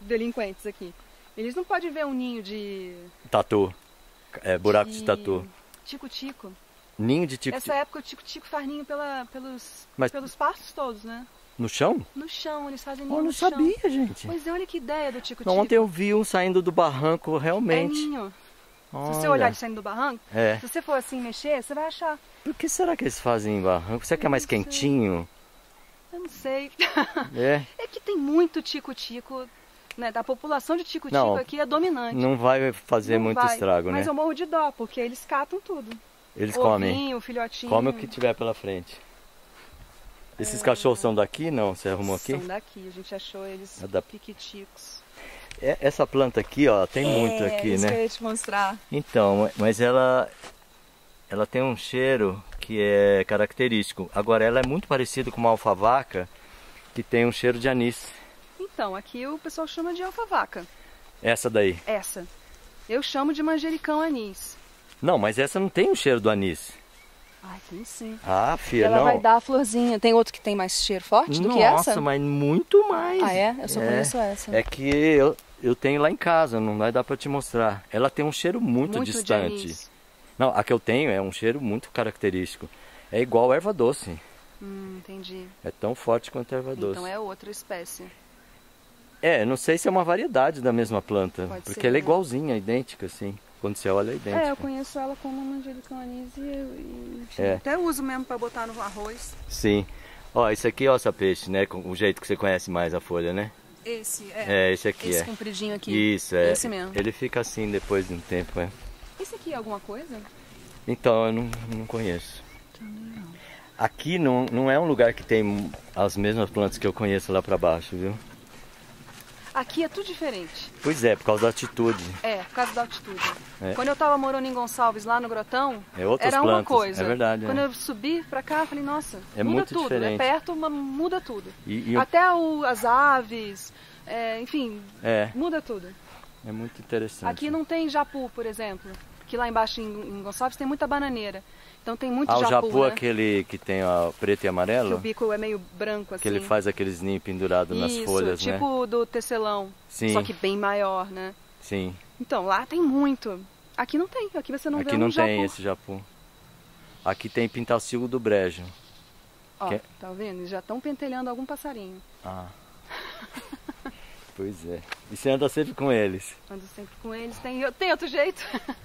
delinquentes aqui, eles não podem ver um ninho de. Tatu. É, buraco de, de tatu. Tico-tico. Ninho de tico-tico. Essa época o tico-tico faz ninho pela, pelos, Mas... pelos pastos todos, né? No chão? No chão, eles fazem ninho Eu não sabia, chão. gente. Pois é, olha que ideia do tico-tico. Ontem eu vi um saindo do barranco, realmente. É ninho. Olha. Se você olhar ele saindo do barranco, é. se você for assim mexer, você vai achar. Por que será que eles fazem em barranco? Será que é mais quentinho? Eu não sei. É. É que tem muito tico-tico, né? Da população de tico-tico aqui é dominante. Não vai fazer não muito vai. estrago, Mas né? eu morro de dó, porque eles catam tudo. Eles Ovinho, comem. filhotinho. Come o que tiver pela frente. Esses É. cachorros são daqui? Não? Você arrumou aqui? São daqui, a gente achou eles É piquiticos. É, essa planta aqui, ó, tem muito é, aqui, isso né? que eu ia te mostrar. Então, mas ela ela tem um cheiro que é característico. Agora ela é muito parecida com uma alfavaca que tem um cheiro de anis. Então, aqui o pessoal chama de alfavaca. Essa daí. Essa. Eu chamo de manjericão anis. Não, mas essa não tem o cheiro do anis. Ai, tem sim. Ah, filha, Ela não. vai dar a florzinha. Tem outro que tem mais cheiro forte do que Nossa, essa? mas muito mais. Ah, é? Eu só conheço essa. É que eu, eu tenho lá em casa, não vai dar pra te mostrar. Ela tem um cheiro muito, Muito distante. Não, a que eu tenho é um cheiro muito característico. É igual erva doce. Hum, entendi. É tão forte quanto erva doce. Então é outra espécie. É, não sei se é uma variedade da mesma planta. Pode porque ser, ela é né? idêntica, idêntica, assim. Quando você olha, é idêntica. É, eu conheço ela como manjericão anis e, e É. até uso mesmo pra botar no arroz. Sim. Ó, esse aqui, ó, essa peixe, né? Com o jeito que você conhece mais a folha, né? Esse, é. É, esse aqui Esse é. compridinho aqui. Isso, é. Esse mesmo. Ele fica assim depois de um tempo, é. Esse aqui é alguma coisa? Então, eu não, não conheço. Aqui não, não é um lugar que tem as mesmas plantas que eu conheço lá pra baixo, viu? Aqui é tudo diferente. Pois é, por causa da altitude. É, por causa da altitude. É. Quando eu tava morando em Gonçalves, lá no Grotão, É era uma plantas, coisa. é verdade, Quando é. eu subi pra cá, eu falei, nossa, É muda muito tudo. diferente. É perto, mas muda tudo. E, e Até o- as aves, é, enfim, É, muda tudo. é muito interessante. Aqui não tem japu, por exemplo. Que lá embaixo em, em Gonçalves tem muita bananeira. Então tem muito Ah, o japu, japu, né? aquele que tem preto e Que o amarelo, bico é meio branco assim. que ele faz aqueles ninhos pendurados nas folhas, né? tipo do tecelão. Sim. Só que bem maior, né? Sim. Então, lá tem muito. Aqui não tem, aqui você não vê Aqui um não japu. tem esse japu. Aqui tem pintacilgo do brejo. Ó, que- tá vendo? Eles já estão pentelhando algum passarinho. Ah. pois é. E você anda sempre com eles. Ando sempre com eles. Tem, tem outro jeito.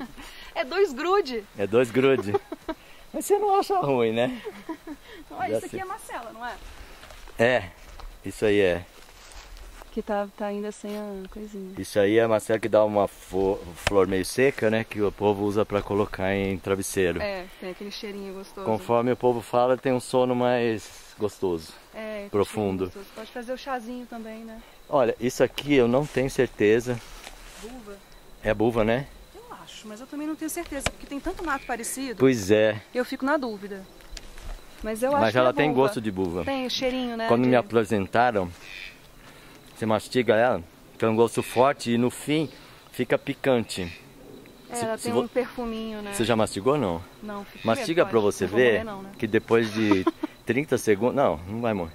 é dois grude. É dois grude. Mas você não acha ruim, né? Olha, isso aqui é Marcela, não é? É. Isso aí é. Que tá, tá ainda sem a coisinha. Isso aí é a maceta que dá uma flor meio seca, né? Que o povo usa pra colocar em travesseiro. É, tem aquele cheirinho gostoso. Conforme o povo fala, tem um sono mais gostoso. É, profundo. gostoso. Pode fazer o chazinho também, né? Olha, isso aqui eu não tenho certeza. Buva. É buva, né? Acho, mas eu também não tenho certeza, porque tem tanto mato parecido. Pois é. Eu fico na dúvida. Mas eu acho Mas que ela é tem buva. gosto de buva. Tem o cheirinho, né? Quando de- me apresentaram, você mastiga ela, tem um gosto forte e no fim fica picante. É, se- ela tem vo- um perfuminho, né? Você já mastigou ou não? Não, Mastiga pra você Não ver morrer, não, né? que depois de 30 segundos. Não, não vai morrer.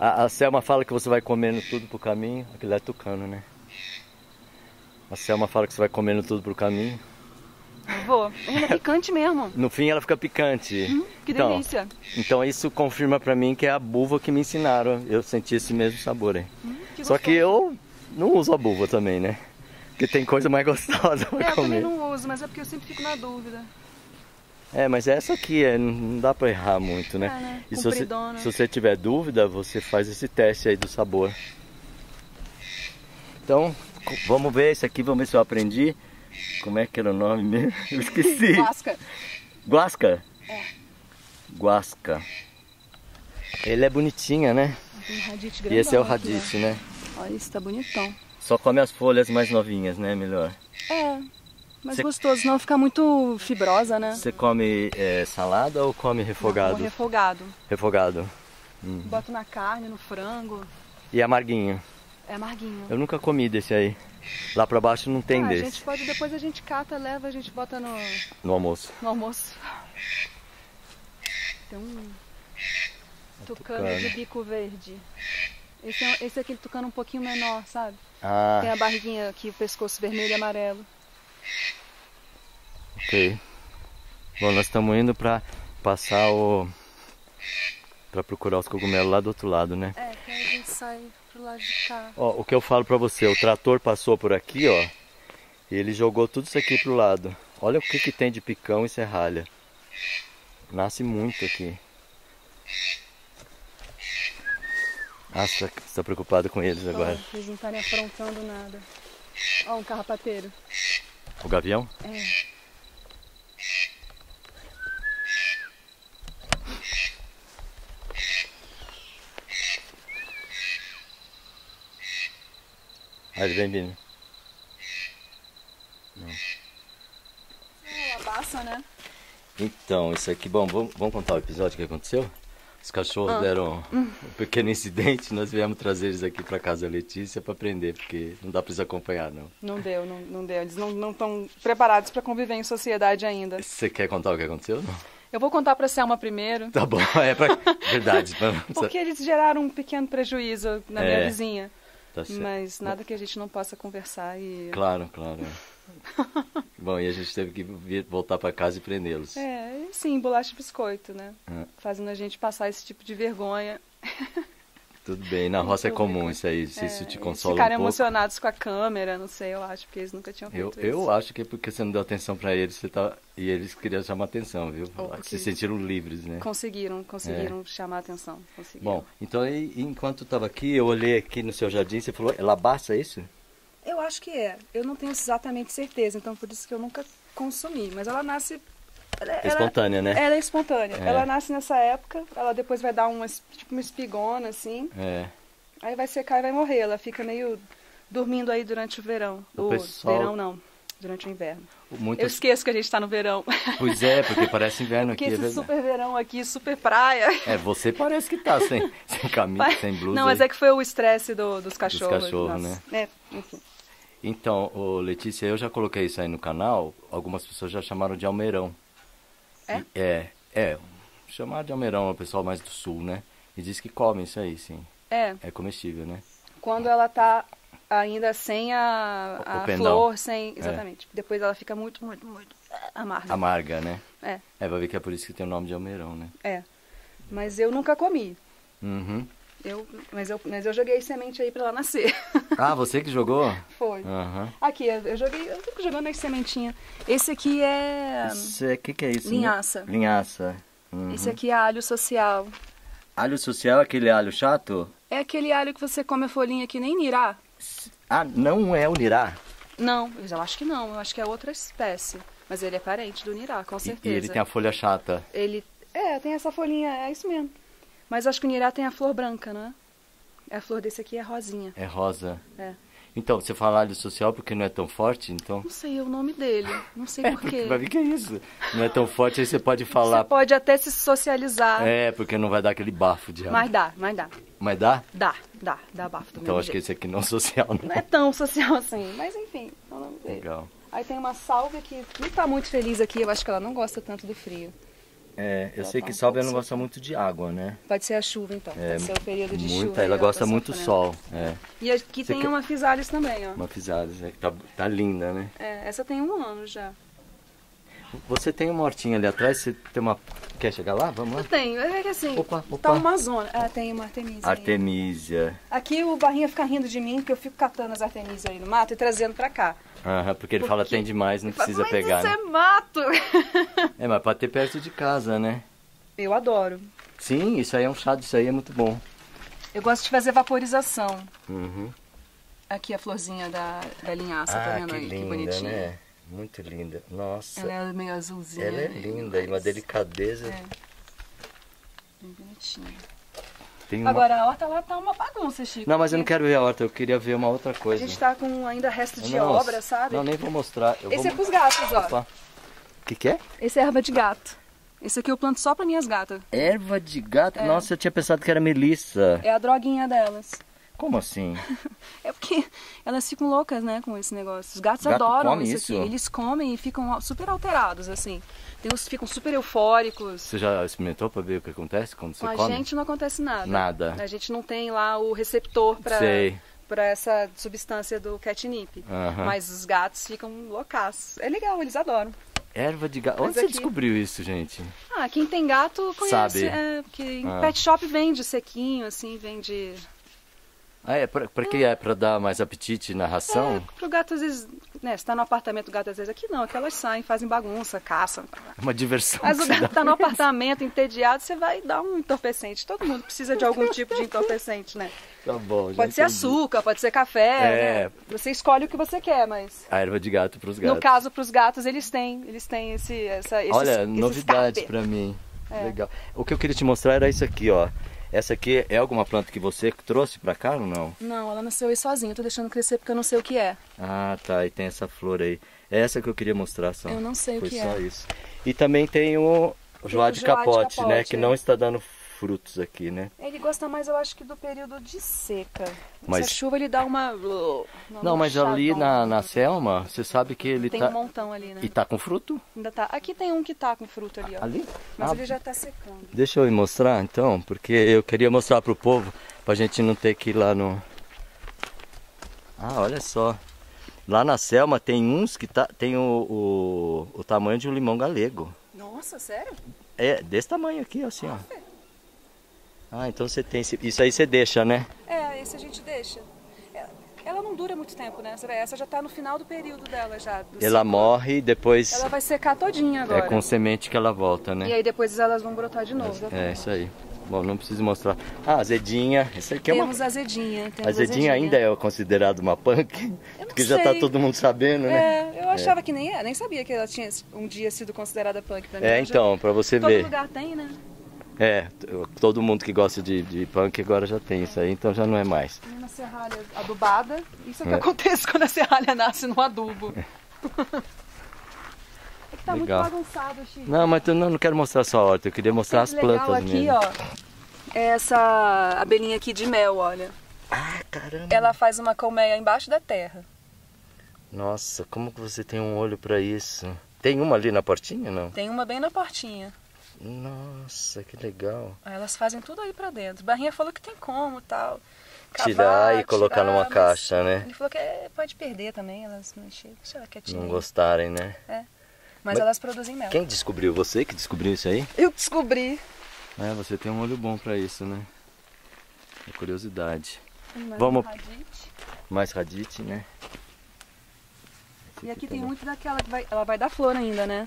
A, a Selma fala que você vai comendo tudo pro caminho. Aquilo é tucano, né? A Selma fala que você vai comendo tudo pro caminho. Eu vou. Ela é picante mesmo. No fim ela fica picante. Hum, que então, delícia. então isso confirma pra mim que é a buva que me ensinaram. Eu senti esse mesmo sabor aí. Hum, que Só que eu não uso a buva também, né? Porque tem coisa mais gostosa pra É, eu também comer. não uso, mas é porque eu sempre fico na dúvida. É, mas essa aqui é, não dá pra errar muito, né? É, né? E se você, se você tiver dúvida, você faz esse teste aí do sabor. Então, vamos ver esse aqui, vamos ver se eu aprendi. Como é que era o nome mesmo? Eu esqueci. Lasca. Guasca? É. Guasca. Ele é bonitinha, né? Tem um E esse é o radite, né? Olha, isso tá bonitão. Só come as folhas mais novinhas, né? Melhor. É, mais Cê- gostoso, não fica muito fibrosa, né? Você come é, salada ou come refogado? Um refogado. Refogado. Boto na carne, no frango. E amarguinho. É amarguinho. Eu nunca comi desse aí. Lá pra baixo não tem Ah, a desse. gente pode, depois a gente cata, leva, a gente bota no, No almoço. no almoço. Tem um tucano tucano. de bico verde. Esse é, esse é aquele tucano um pouquinho menor, sabe? Ah, Tem a barriguinha aqui, o pescoço vermelho e amarelo. ok. Bom, nós estamos indo pra passar o. pra procurar os cogumelos lá do outro lado, né? É, que aí a gente sai pro lado de cá. Ó, o que eu falo pra você, o trator passou por aqui, ó. E ele jogou tudo isso aqui pro lado. Olha o que, que tem de picão e serralha. Nasce muito aqui. Ah, você tá, tá preocupado com eles agora. Eles não estarem aprontando nada. Ó, um carrapateiro. O gavião? É. Ah, ele vem vindo. É, labaça, né? Então, isso aqui, bom, vamos, vamos contar o episódio que aconteceu? Os cachorros Ah. deram um pequeno incidente, nós viemos trazer eles aqui pra casa da Letícia pra aprender, porque não dá pra eles acompanhar, não. Não deu, não, não deu. Eles não estão preparados para conviver em sociedade ainda. Você quer contar o que aconteceu? Não? Eu vou contar para Selma primeiro. Tá bom, é pra... Verdade. pra- Porque eles geraram um pequeno prejuízo na minha É. vizinha. Tá. Mas nada que a gente não possa conversar e. Claro, claro. bom, e a gente teve que vir- voltar pra casa e prendê-los. É, sim, bolacha e biscoito, né? É. Fazendo a gente passar esse tipo de vergonha. Tudo bem, na roça é comum isso aí, se É, isso te consola um ficaram pouco. emocionados com a câmera, não sei, eu acho, porque eles nunca tinham Eu, feito eu isso. acho que é porque você não deu atenção pra eles você tá... e eles queriam chamar atenção, viu? Se sentiram livres, né? Conseguiram, conseguiram chamar a atenção. Conseguiram. Bom, então aí, enquanto eu tava aqui, eu olhei aqui no seu jardim, você falou, é labaça isso? Eu acho que é. Eu não tenho exatamente certeza, então por isso que eu nunca consumi. Mas ela nasce. Ela, É espontânea, né? Ela é espontânea. É. Ela nasce nessa época, ela depois vai dar uma, tipo uma espigona, assim. É. Aí vai secar e vai morrer. Ela fica meio dormindo aí durante o verão. O O pessoal- verão não, durante o inverno. Eu Muitas... esqueço que a gente tá no verão. Pois é, porque parece inverno Porque aqui, é esse verdade. super verão aqui, super praia. É, você parece que tá sem, sem camisa, sem blusa. Não, mas aí. é que foi o estresse do- dos cachorros. cachorros, nossa. né? É, enfim. Então, Letícia, eu já coloquei isso aí no canal, algumas pessoas já chamaram de almeirão. É? É, é. Chamar de almeirão é o pessoal mais do sul, né? E diz que come isso aí, sim. É, É comestível, né? quando ela tá ainda sem a, a flor, sem. Exatamente. Depois ela fica muito, muito, muito amarga. Amarga, né? É, É, vai ver que é por isso que tem o nome de almeirão, né? é. Mas eu nunca comi. Uhum. Eu, mas, eu, mas eu joguei semente aí pra ela nascer. Ah, você que jogou? Foi. Aham. Aqui, eu eu joguei, eu fico jogando as sementinhas. Esse aqui é. Isso é, o que que é isso? né? Linhaça. Linhaça. Uhum. Esse aqui é alho social. Alho social, aquele alho chato? É aquele alho que você come a folhinha que nem nirá. Ah, não é o nirá. Não, eu acho que não. Eu acho que é outra espécie. Mas ele é parente do nirá, com E- certeza. E ele tem a folha chata. Ele. É, tem essa folhinha, é isso mesmo. Mas acho que o nirá tem a flor branca, né? A flor desse aqui é rosinha. É rosa. É. Então, você fala alho social porque não é tão forte, então... Não sei o nome dele. Não sei É, por porque quê. vai ver que é isso. Não é tão forte, aí você pode falar... Você pode até se socializar. É, porque não vai dar aquele bafo de alho. Mas dá, mas dá. Mas dá? Dá, dá, dá bafo do Então acho que jeito. esse aqui não é social, não. Não é tão social assim, mas enfim, é o nome dele. Legal. Aí tem uma salve que não tá muito feliz aqui, eu acho que ela não gosta tanto do frio. É, eu Ela sei tá que um pouco não gosta muito de água, né? Pode ser a chuva então, É, pode ser o período de chuva. Muita, aí ela ela gosta tá muito do sol. É. E aqui Você tem quer- uma physalis também, ó. Uma né? que Tá, tá linda, né? É, essa tem um ano já. Você tem uma hortinha ali atrás, você tem uma... Quer chegar lá? Vamos Eu lá? tenho, é que assim, Opa, opa. tá uma zona. Ah, tem uma artemisia. aí. Artemisia. Aqui o Barrinha fica rindo de mim, porque eu fico catando as artemisias aí no mato e trazendo pra cá. Aham, porque ele Por fala tem demais, não precisa Mas pegar, isso né? é mato! É, mas pode ter perto de casa, né? Eu adoro. Sim, isso aí é um chá disso aí, é muito bom. Eu gosto de fazer vaporização. Uhum. Aqui a florzinha da, da linhaça, tá Ah, vendo que aí? que linda, bonitinha. né? Muito linda. Nossa, Ela é meio azulzinha. ela é né? linda e uma delicadeza. É. Bem bonitinha. Uma... Agora a horta lá tá uma bagunça, Chico. Não, mas eu não porque quero ver a horta, eu queria ver uma outra A coisa. gente tá com ainda resto de Não, obra, sabe? Não, nem vou mostrar. Eu Esse é vou... pros gatos, ó. Opa. O que, que é? Esse é erva de gato. Esse aqui eu planto só pra minhas gatas. Erva de gato? É. Nossa, eu tinha pensado que era melissa. É a droguinha delas. Como assim? É porque elas ficam loucas, né, com esse negócio. Os gatos Gato adoram isso? aqui. Eles comem e ficam super alterados, assim. Tem uns que ficam super eufóricos. Você já experimentou pra ver o que acontece quando você Com a come? gente não acontece nada. Nada. A gente não tem lá o receptor pra, Sei. pra essa substância do catnip. Mas os gatos ficam loucaços. É legal, eles adoram. Erva de gato. Onde Mas você aqui- descobriu isso, gente? Ah, quem tem gato conhece. Sabe. É, porque em Ah. pet shop vende sequinho, assim, vende. Ah, é? Que é? Pra dar mais apetite na ração? É, pro gato às vezes. Né, você tá no apartamento, o gato às vezes aqui não, aqui elas saem, fazem bagunça, caçam. É uma diversão. Mas o gato tá no apartamento entediado, você vai dar um entorpecente. Todo mundo precisa de algum tipo de entorpecente, né? Tá bom, Pode ser entendi. açúcar, pode ser café, É. né? Você escolhe o que você quer, mas. A erva de gato pros gatos. No caso, pros gatos, eles têm. Eles têm esse. Essa, esse Olha, esse escape. pra mim. É. Legal. O que eu queria te mostrar era isso aqui, ó. Essa aqui é alguma planta que você trouxe pra cá ou não? Não, ela nasceu aí sozinha. Eu tô deixando crescer porque eu não sei o que é. Ah, tá. E tem essa flor aí. É essa que eu queria mostrar só. Eu não sei o Foi que só é. isso. E também tem o joá o de de capote, né? capote, Que é. não está dando frutos aqui, né? Ele gosta mais, eu acho que do período de seca. Mas- Essa chuva ele dá uma. uma Não, mas ali na, na Selma, você sabe que ele Tem tá. um montão ali, né? E tá com fruto? Ainda tá. Aqui tem um que tá com fruto ali, ó. Ali? Mas Ah, ele já tá secando. Deixa eu mostrar então, porque eu queria mostrar pro povo, pra gente não ter que ir lá no. Ah, olha só. Lá na Selma tem uns que tá, tem o, o, o tamanho de um limão galego. Nossa, sério? É desse tamanho aqui, assim, ó. Ah, então você tem. esse- Isso aí você deixa, né? É, esse a gente deixa. Ela, ela não dura muito tempo, né? Essa já tá no final do período dela já. Ela ciclo. morre e depois Ela vai secar todinha é agora. com semente que ela volta, E né? aí depois elas vão brotar de novo. É, vendo? isso aí. Bom, não preciso mostrar. Ah, azedinha. Isso aqui é uma. Temos azedinha. Temos Azedinha ainda é considerado uma punk? Porque já tá sei. todo mundo sabendo, né? É, eu achava que nem é, nem sabia que ela tinha um dia sido considerada punk pra mim. É, já- então, pra você Todo ver. lugar tem, né? É, todo mundo que gosta de, de punk agora já tem isso aí, então já não é mais. Uma serralha adubada. Isso é o que É. acontece quando a serralha nasce no adubo. É que tá Legal. muito bagunçado, Chico. Não, mas eu não, não quero mostrar só a horta, eu queria mostrar as Coisa legal plantas aqui, mesmo. ó. É essa abelhinha aqui de mel, olha. Ah, caramba! Ela faz uma colmeia embaixo da terra. Nossa, como que você tem um olho pra isso? Tem uma ali na portinha, não? Tem uma bem na portinha. Nossa, que legal. Aí elas fazem tudo aí pra dentro. Barrinha falou que tem como tal. Tirar e colocar tirar, numa caixa, né? Ele falou que é- pode perder também, elas ela quietinha. Não gostarem, né? Mas, Mas elas produzem mel. Quem descobriu? Você que descobriu isso aí? Eu descobri. É, você tem um olho bom pra isso, né? É curiosidade. Mais Vamos- radite. Mais radite, né? E aqui tem muito daquela que vai, ela vai dar flor ainda, né?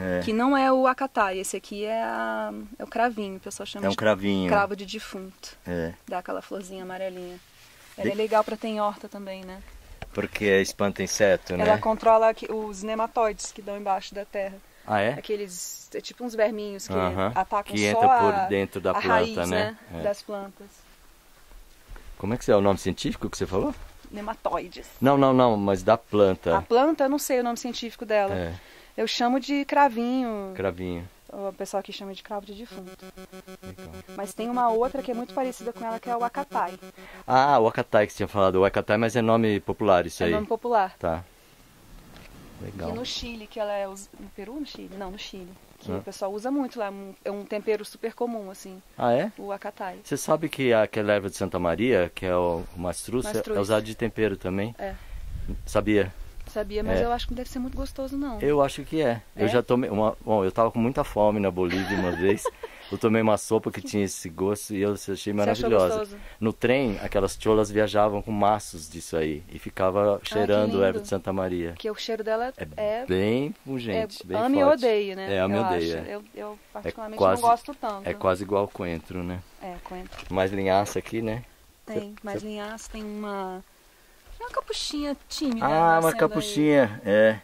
É, Que não é o acatai, esse aqui é, a- é o cravinho, o pessoal chama é um de cravinho. cravo de defunto. É, Dá aquela florzinha amarelinha. Ela De- é legal pra ter em horta também, né? porque é espanta inseto, né? Ela controla os nematóides que dão embaixo da terra. Ah, é? Aqueles, é tipo uns verminhos que Aham, atacam que entra a, por dentro da a planta, raiz, né? É. Das plantas. Como é que é o nome científico que você falou? Nematóides. Não, não, não, mas da A planta. planta, eu não sei o nome científico dela. É, Eu chamo de cravinho. cravinho. O pessoal aqui chama de cravo de defunto. Legal. Mas tem uma outra que é muito parecida com ela, que é o acatai. Ah, o Acatai que você tinha falado. O Acatai, mas é nome popular isso É aí. nome popular. Tá. E Legal. no Chile, que ela é us- no Peru, no Chile? Não, no Chile. Que Ah. o pessoal usa muito lá. É um tempero super comum, assim, Ah, é? o acatai. Você sabe que aquela erva de Santa Maria, que é o Mastruz. é usado de tempero também? É. Sabia? Sabia, mas É. eu acho que não deve ser muito gostoso, não. Eu acho que é. Eu É? já tomei uma. Bom, eu tava com muita fome na Bolívia uma vez. Eu tomei uma sopa que tinha esse gosto e eu achei maravilhosa. No trem, aquelas cholas viajavam com maços disso aí e ficava cheirando lindo. erva de Santa Maria. Porque o cheiro dela É, é, bem é pungente, bem ame e forte. odeio, né? É, ame e eu odeio, acho. é. Eu, eu particularmente quase- não gosto tanto. É quase igual coentro, né? É, coentro. Mais linhaça aqui, né? Tem, cê- linhaça tem uma... Uma capuchinha tímida. Ah, uma nascendo aí. capuchinha, é.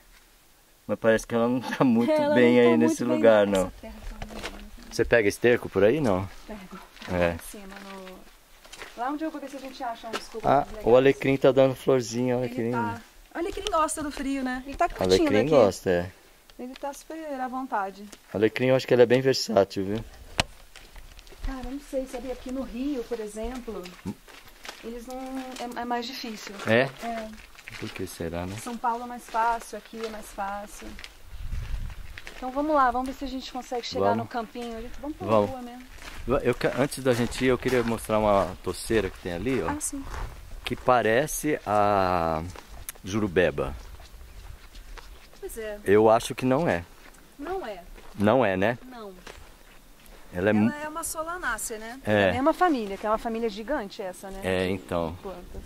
Mas parece que ela não tá muito Ela bem tá aí muito nesse bem, lugar, não. terra bem, Você pega esterco por aí, não? pego. É. Em cima, no... Lá onde eu vou ver se a gente acha uns cubos Ah, o alecrim tá dando florzinha, olha que Ele lindo. tá... O alecrim gosta do frio, né? Ele tá O curtindo alecrim aqui. gosta, é. Ele tá super à vontade. O alecrim eu acho que ele é bem versátil, viu? Cara, não sei, sabia? Aqui no Rio, por exemplo, eles não... É, é mais difícil. É? É, Por que será, né? São Paulo é mais fácil, aqui é mais fácil. Então vamos lá, vamos ver se a gente consegue chegar Vamos. no campinho. A gente, vamos pela Vamos. rua mesmo. Eu, antes da gente ir, eu queria mostrar uma toceira que tem ali, ó. Ah, sim. Que parece a jurubeba. Pois é, Eu acho que não é. não é. Não é, né? Não. Ela é... Ela é uma solanácea, né? É. É uma família, que é uma família gigante essa, né? É, então. Plantas.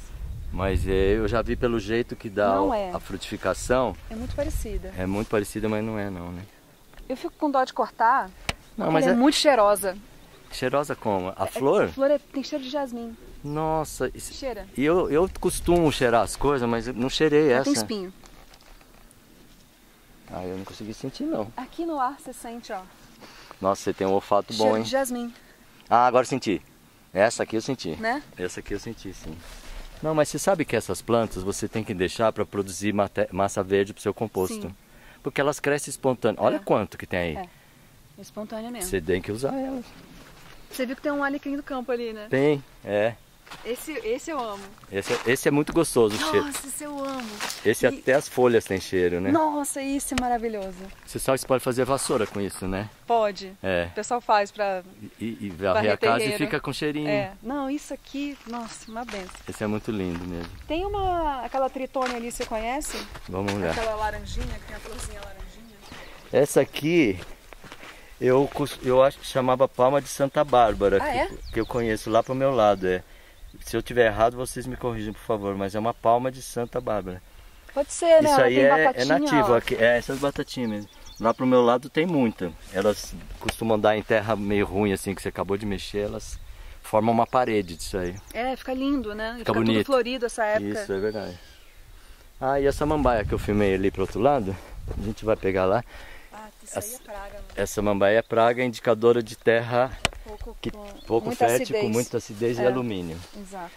Mas é, eu já vi pelo jeito que dá é. a frutificação. É muito parecida. É muito parecida, mas não é não, né? Eu fico com dó de cortar, Não, mas é é muito cheirosa. cheirosa como? A É- flor? A flor é- tem cheiro de jasmim. Nossa, isso- Cheira. e eu, eu costumo cheirar as coisas, mas não cheirei essa. tem espinho. Ah, eu não consegui sentir não. Aqui no ar você sente, ó. Nossa, você tem um olfato bom, cheiro hein? de jasmim, Ah, agora senti. Essa aqui eu senti. né? Essa aqui eu senti, sim. Não, mas você sabe que essas plantas você tem que deixar para produzir massa verde para o seu composto. Sim. Porque elas crescem espontâneo. Olha É. quanto que tem aí. É. Espontânea mesmo. Você tem que usar elas. Você viu que tem um alecrim do campo ali, né? Tem, é. Esse, esse eu amo. Esse, é- esse é muito gostoso o cheiro. Nossa, esse eu amo. Esse e- até as folhas têm cheiro, né? Nossa, isso é maravilhoso. Você sabe que você pode fazer vassoura com isso, né? Pode. É. O pessoal faz pra. E, e varrer a casa e fica com cheirinho. É. Não, isso aqui, nossa, uma benção. Esse é muito lindo mesmo. Tem uma. aquela tritônia ali, você conhece? Vamos olhar. Aquela laranjinha, que tem a florzinha laranjinha. Essa aqui eu, eu acho que chamava palma de Santa Bárbara, Ah, que, é? que eu conheço lá pro meu lado. É. Se eu tiver errado, vocês me corrigem, por favor, mas é uma palma de Santa Bárbara. Pode ser, né? Isso Ela aí é, é nativo, aqui, é essas batatinhas mesmo. Lá pro meu lado tem muita. Elas costumam dar em terra meio ruim, assim, que você acabou de mexer, elas formam uma parede disso aí. É, fica lindo, né? E Fica tudo bonito. florido essa época. Isso, é verdade. Ah, e essa mambaia que eu filmei ali pro outro lado, a gente vai pegar lá. Ah, isso aí é praga, mano. Essa mambaia é praga indicadora de terra Pouco, que pouco muita fértil, acidez. com muita acidez e É. alumínio. Exato.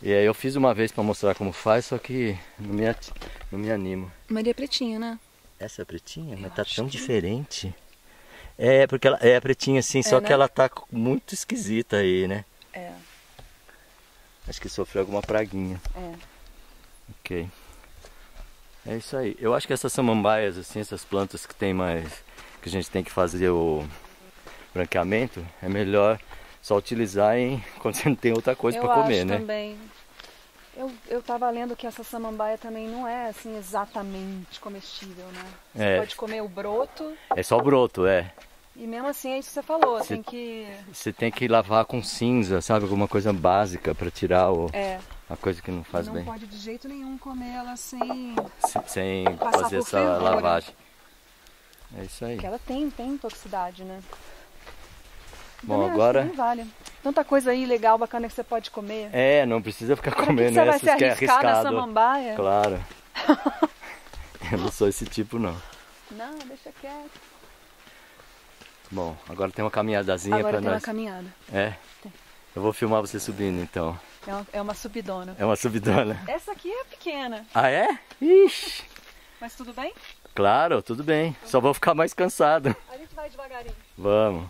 E aí eu fiz uma vez para mostrar como faz, só que não me, não me animo. Maria Pretinha, né? Essa é pretinha? Mas Eu tá acho tão que- diferente. É, porque ela é pretinha sim, só né? que ela tá muito esquisita aí, né? É, Acho que sofreu alguma praguinha. é. Ok. É isso aí. Eu acho que essas samambaias, assim, essas plantas que tem mais. que a gente tem que fazer o branqueamento, é melhor só utilizar em quando você não tem outra coisa para comer, acho né? também. Eu, eu tava lendo que essa samambaia também não é assim exatamente comestível, né? Você É. pode comer o broto É só o broto, é. e mesmo assim é isso que você falou, Você- tem que. Você tem que lavar com cinza, sabe? Alguma coisa básica para tirar o, É, a coisa que não faz não bem. pode de jeito nenhum comer ela sem. Se- Sem fazer essa fervura. lavagem. É isso aí. Porque ela tem, tem toxicidade, né? Bom, Também acho agora- nem vale. Tanta coisa aí legal, bacana que você pode comer. É, não precisa ficar comendo que você vai se essas que é arriscado. samambaia? Claro. Eu não sou esse tipo não. Não, deixa quieto. Bom, agora tem uma caminhadazinha Agora para tem uma nós. caminhada. É. Eu vou filmar você subindo então. É uma, é uma subidona. É uma subidona. Essa aqui é pequena, Ah é? Ixi. mas tudo bem? Claro, tudo bem. Só vou ficar mais cansado. A gente vai devagarinho. Vamos.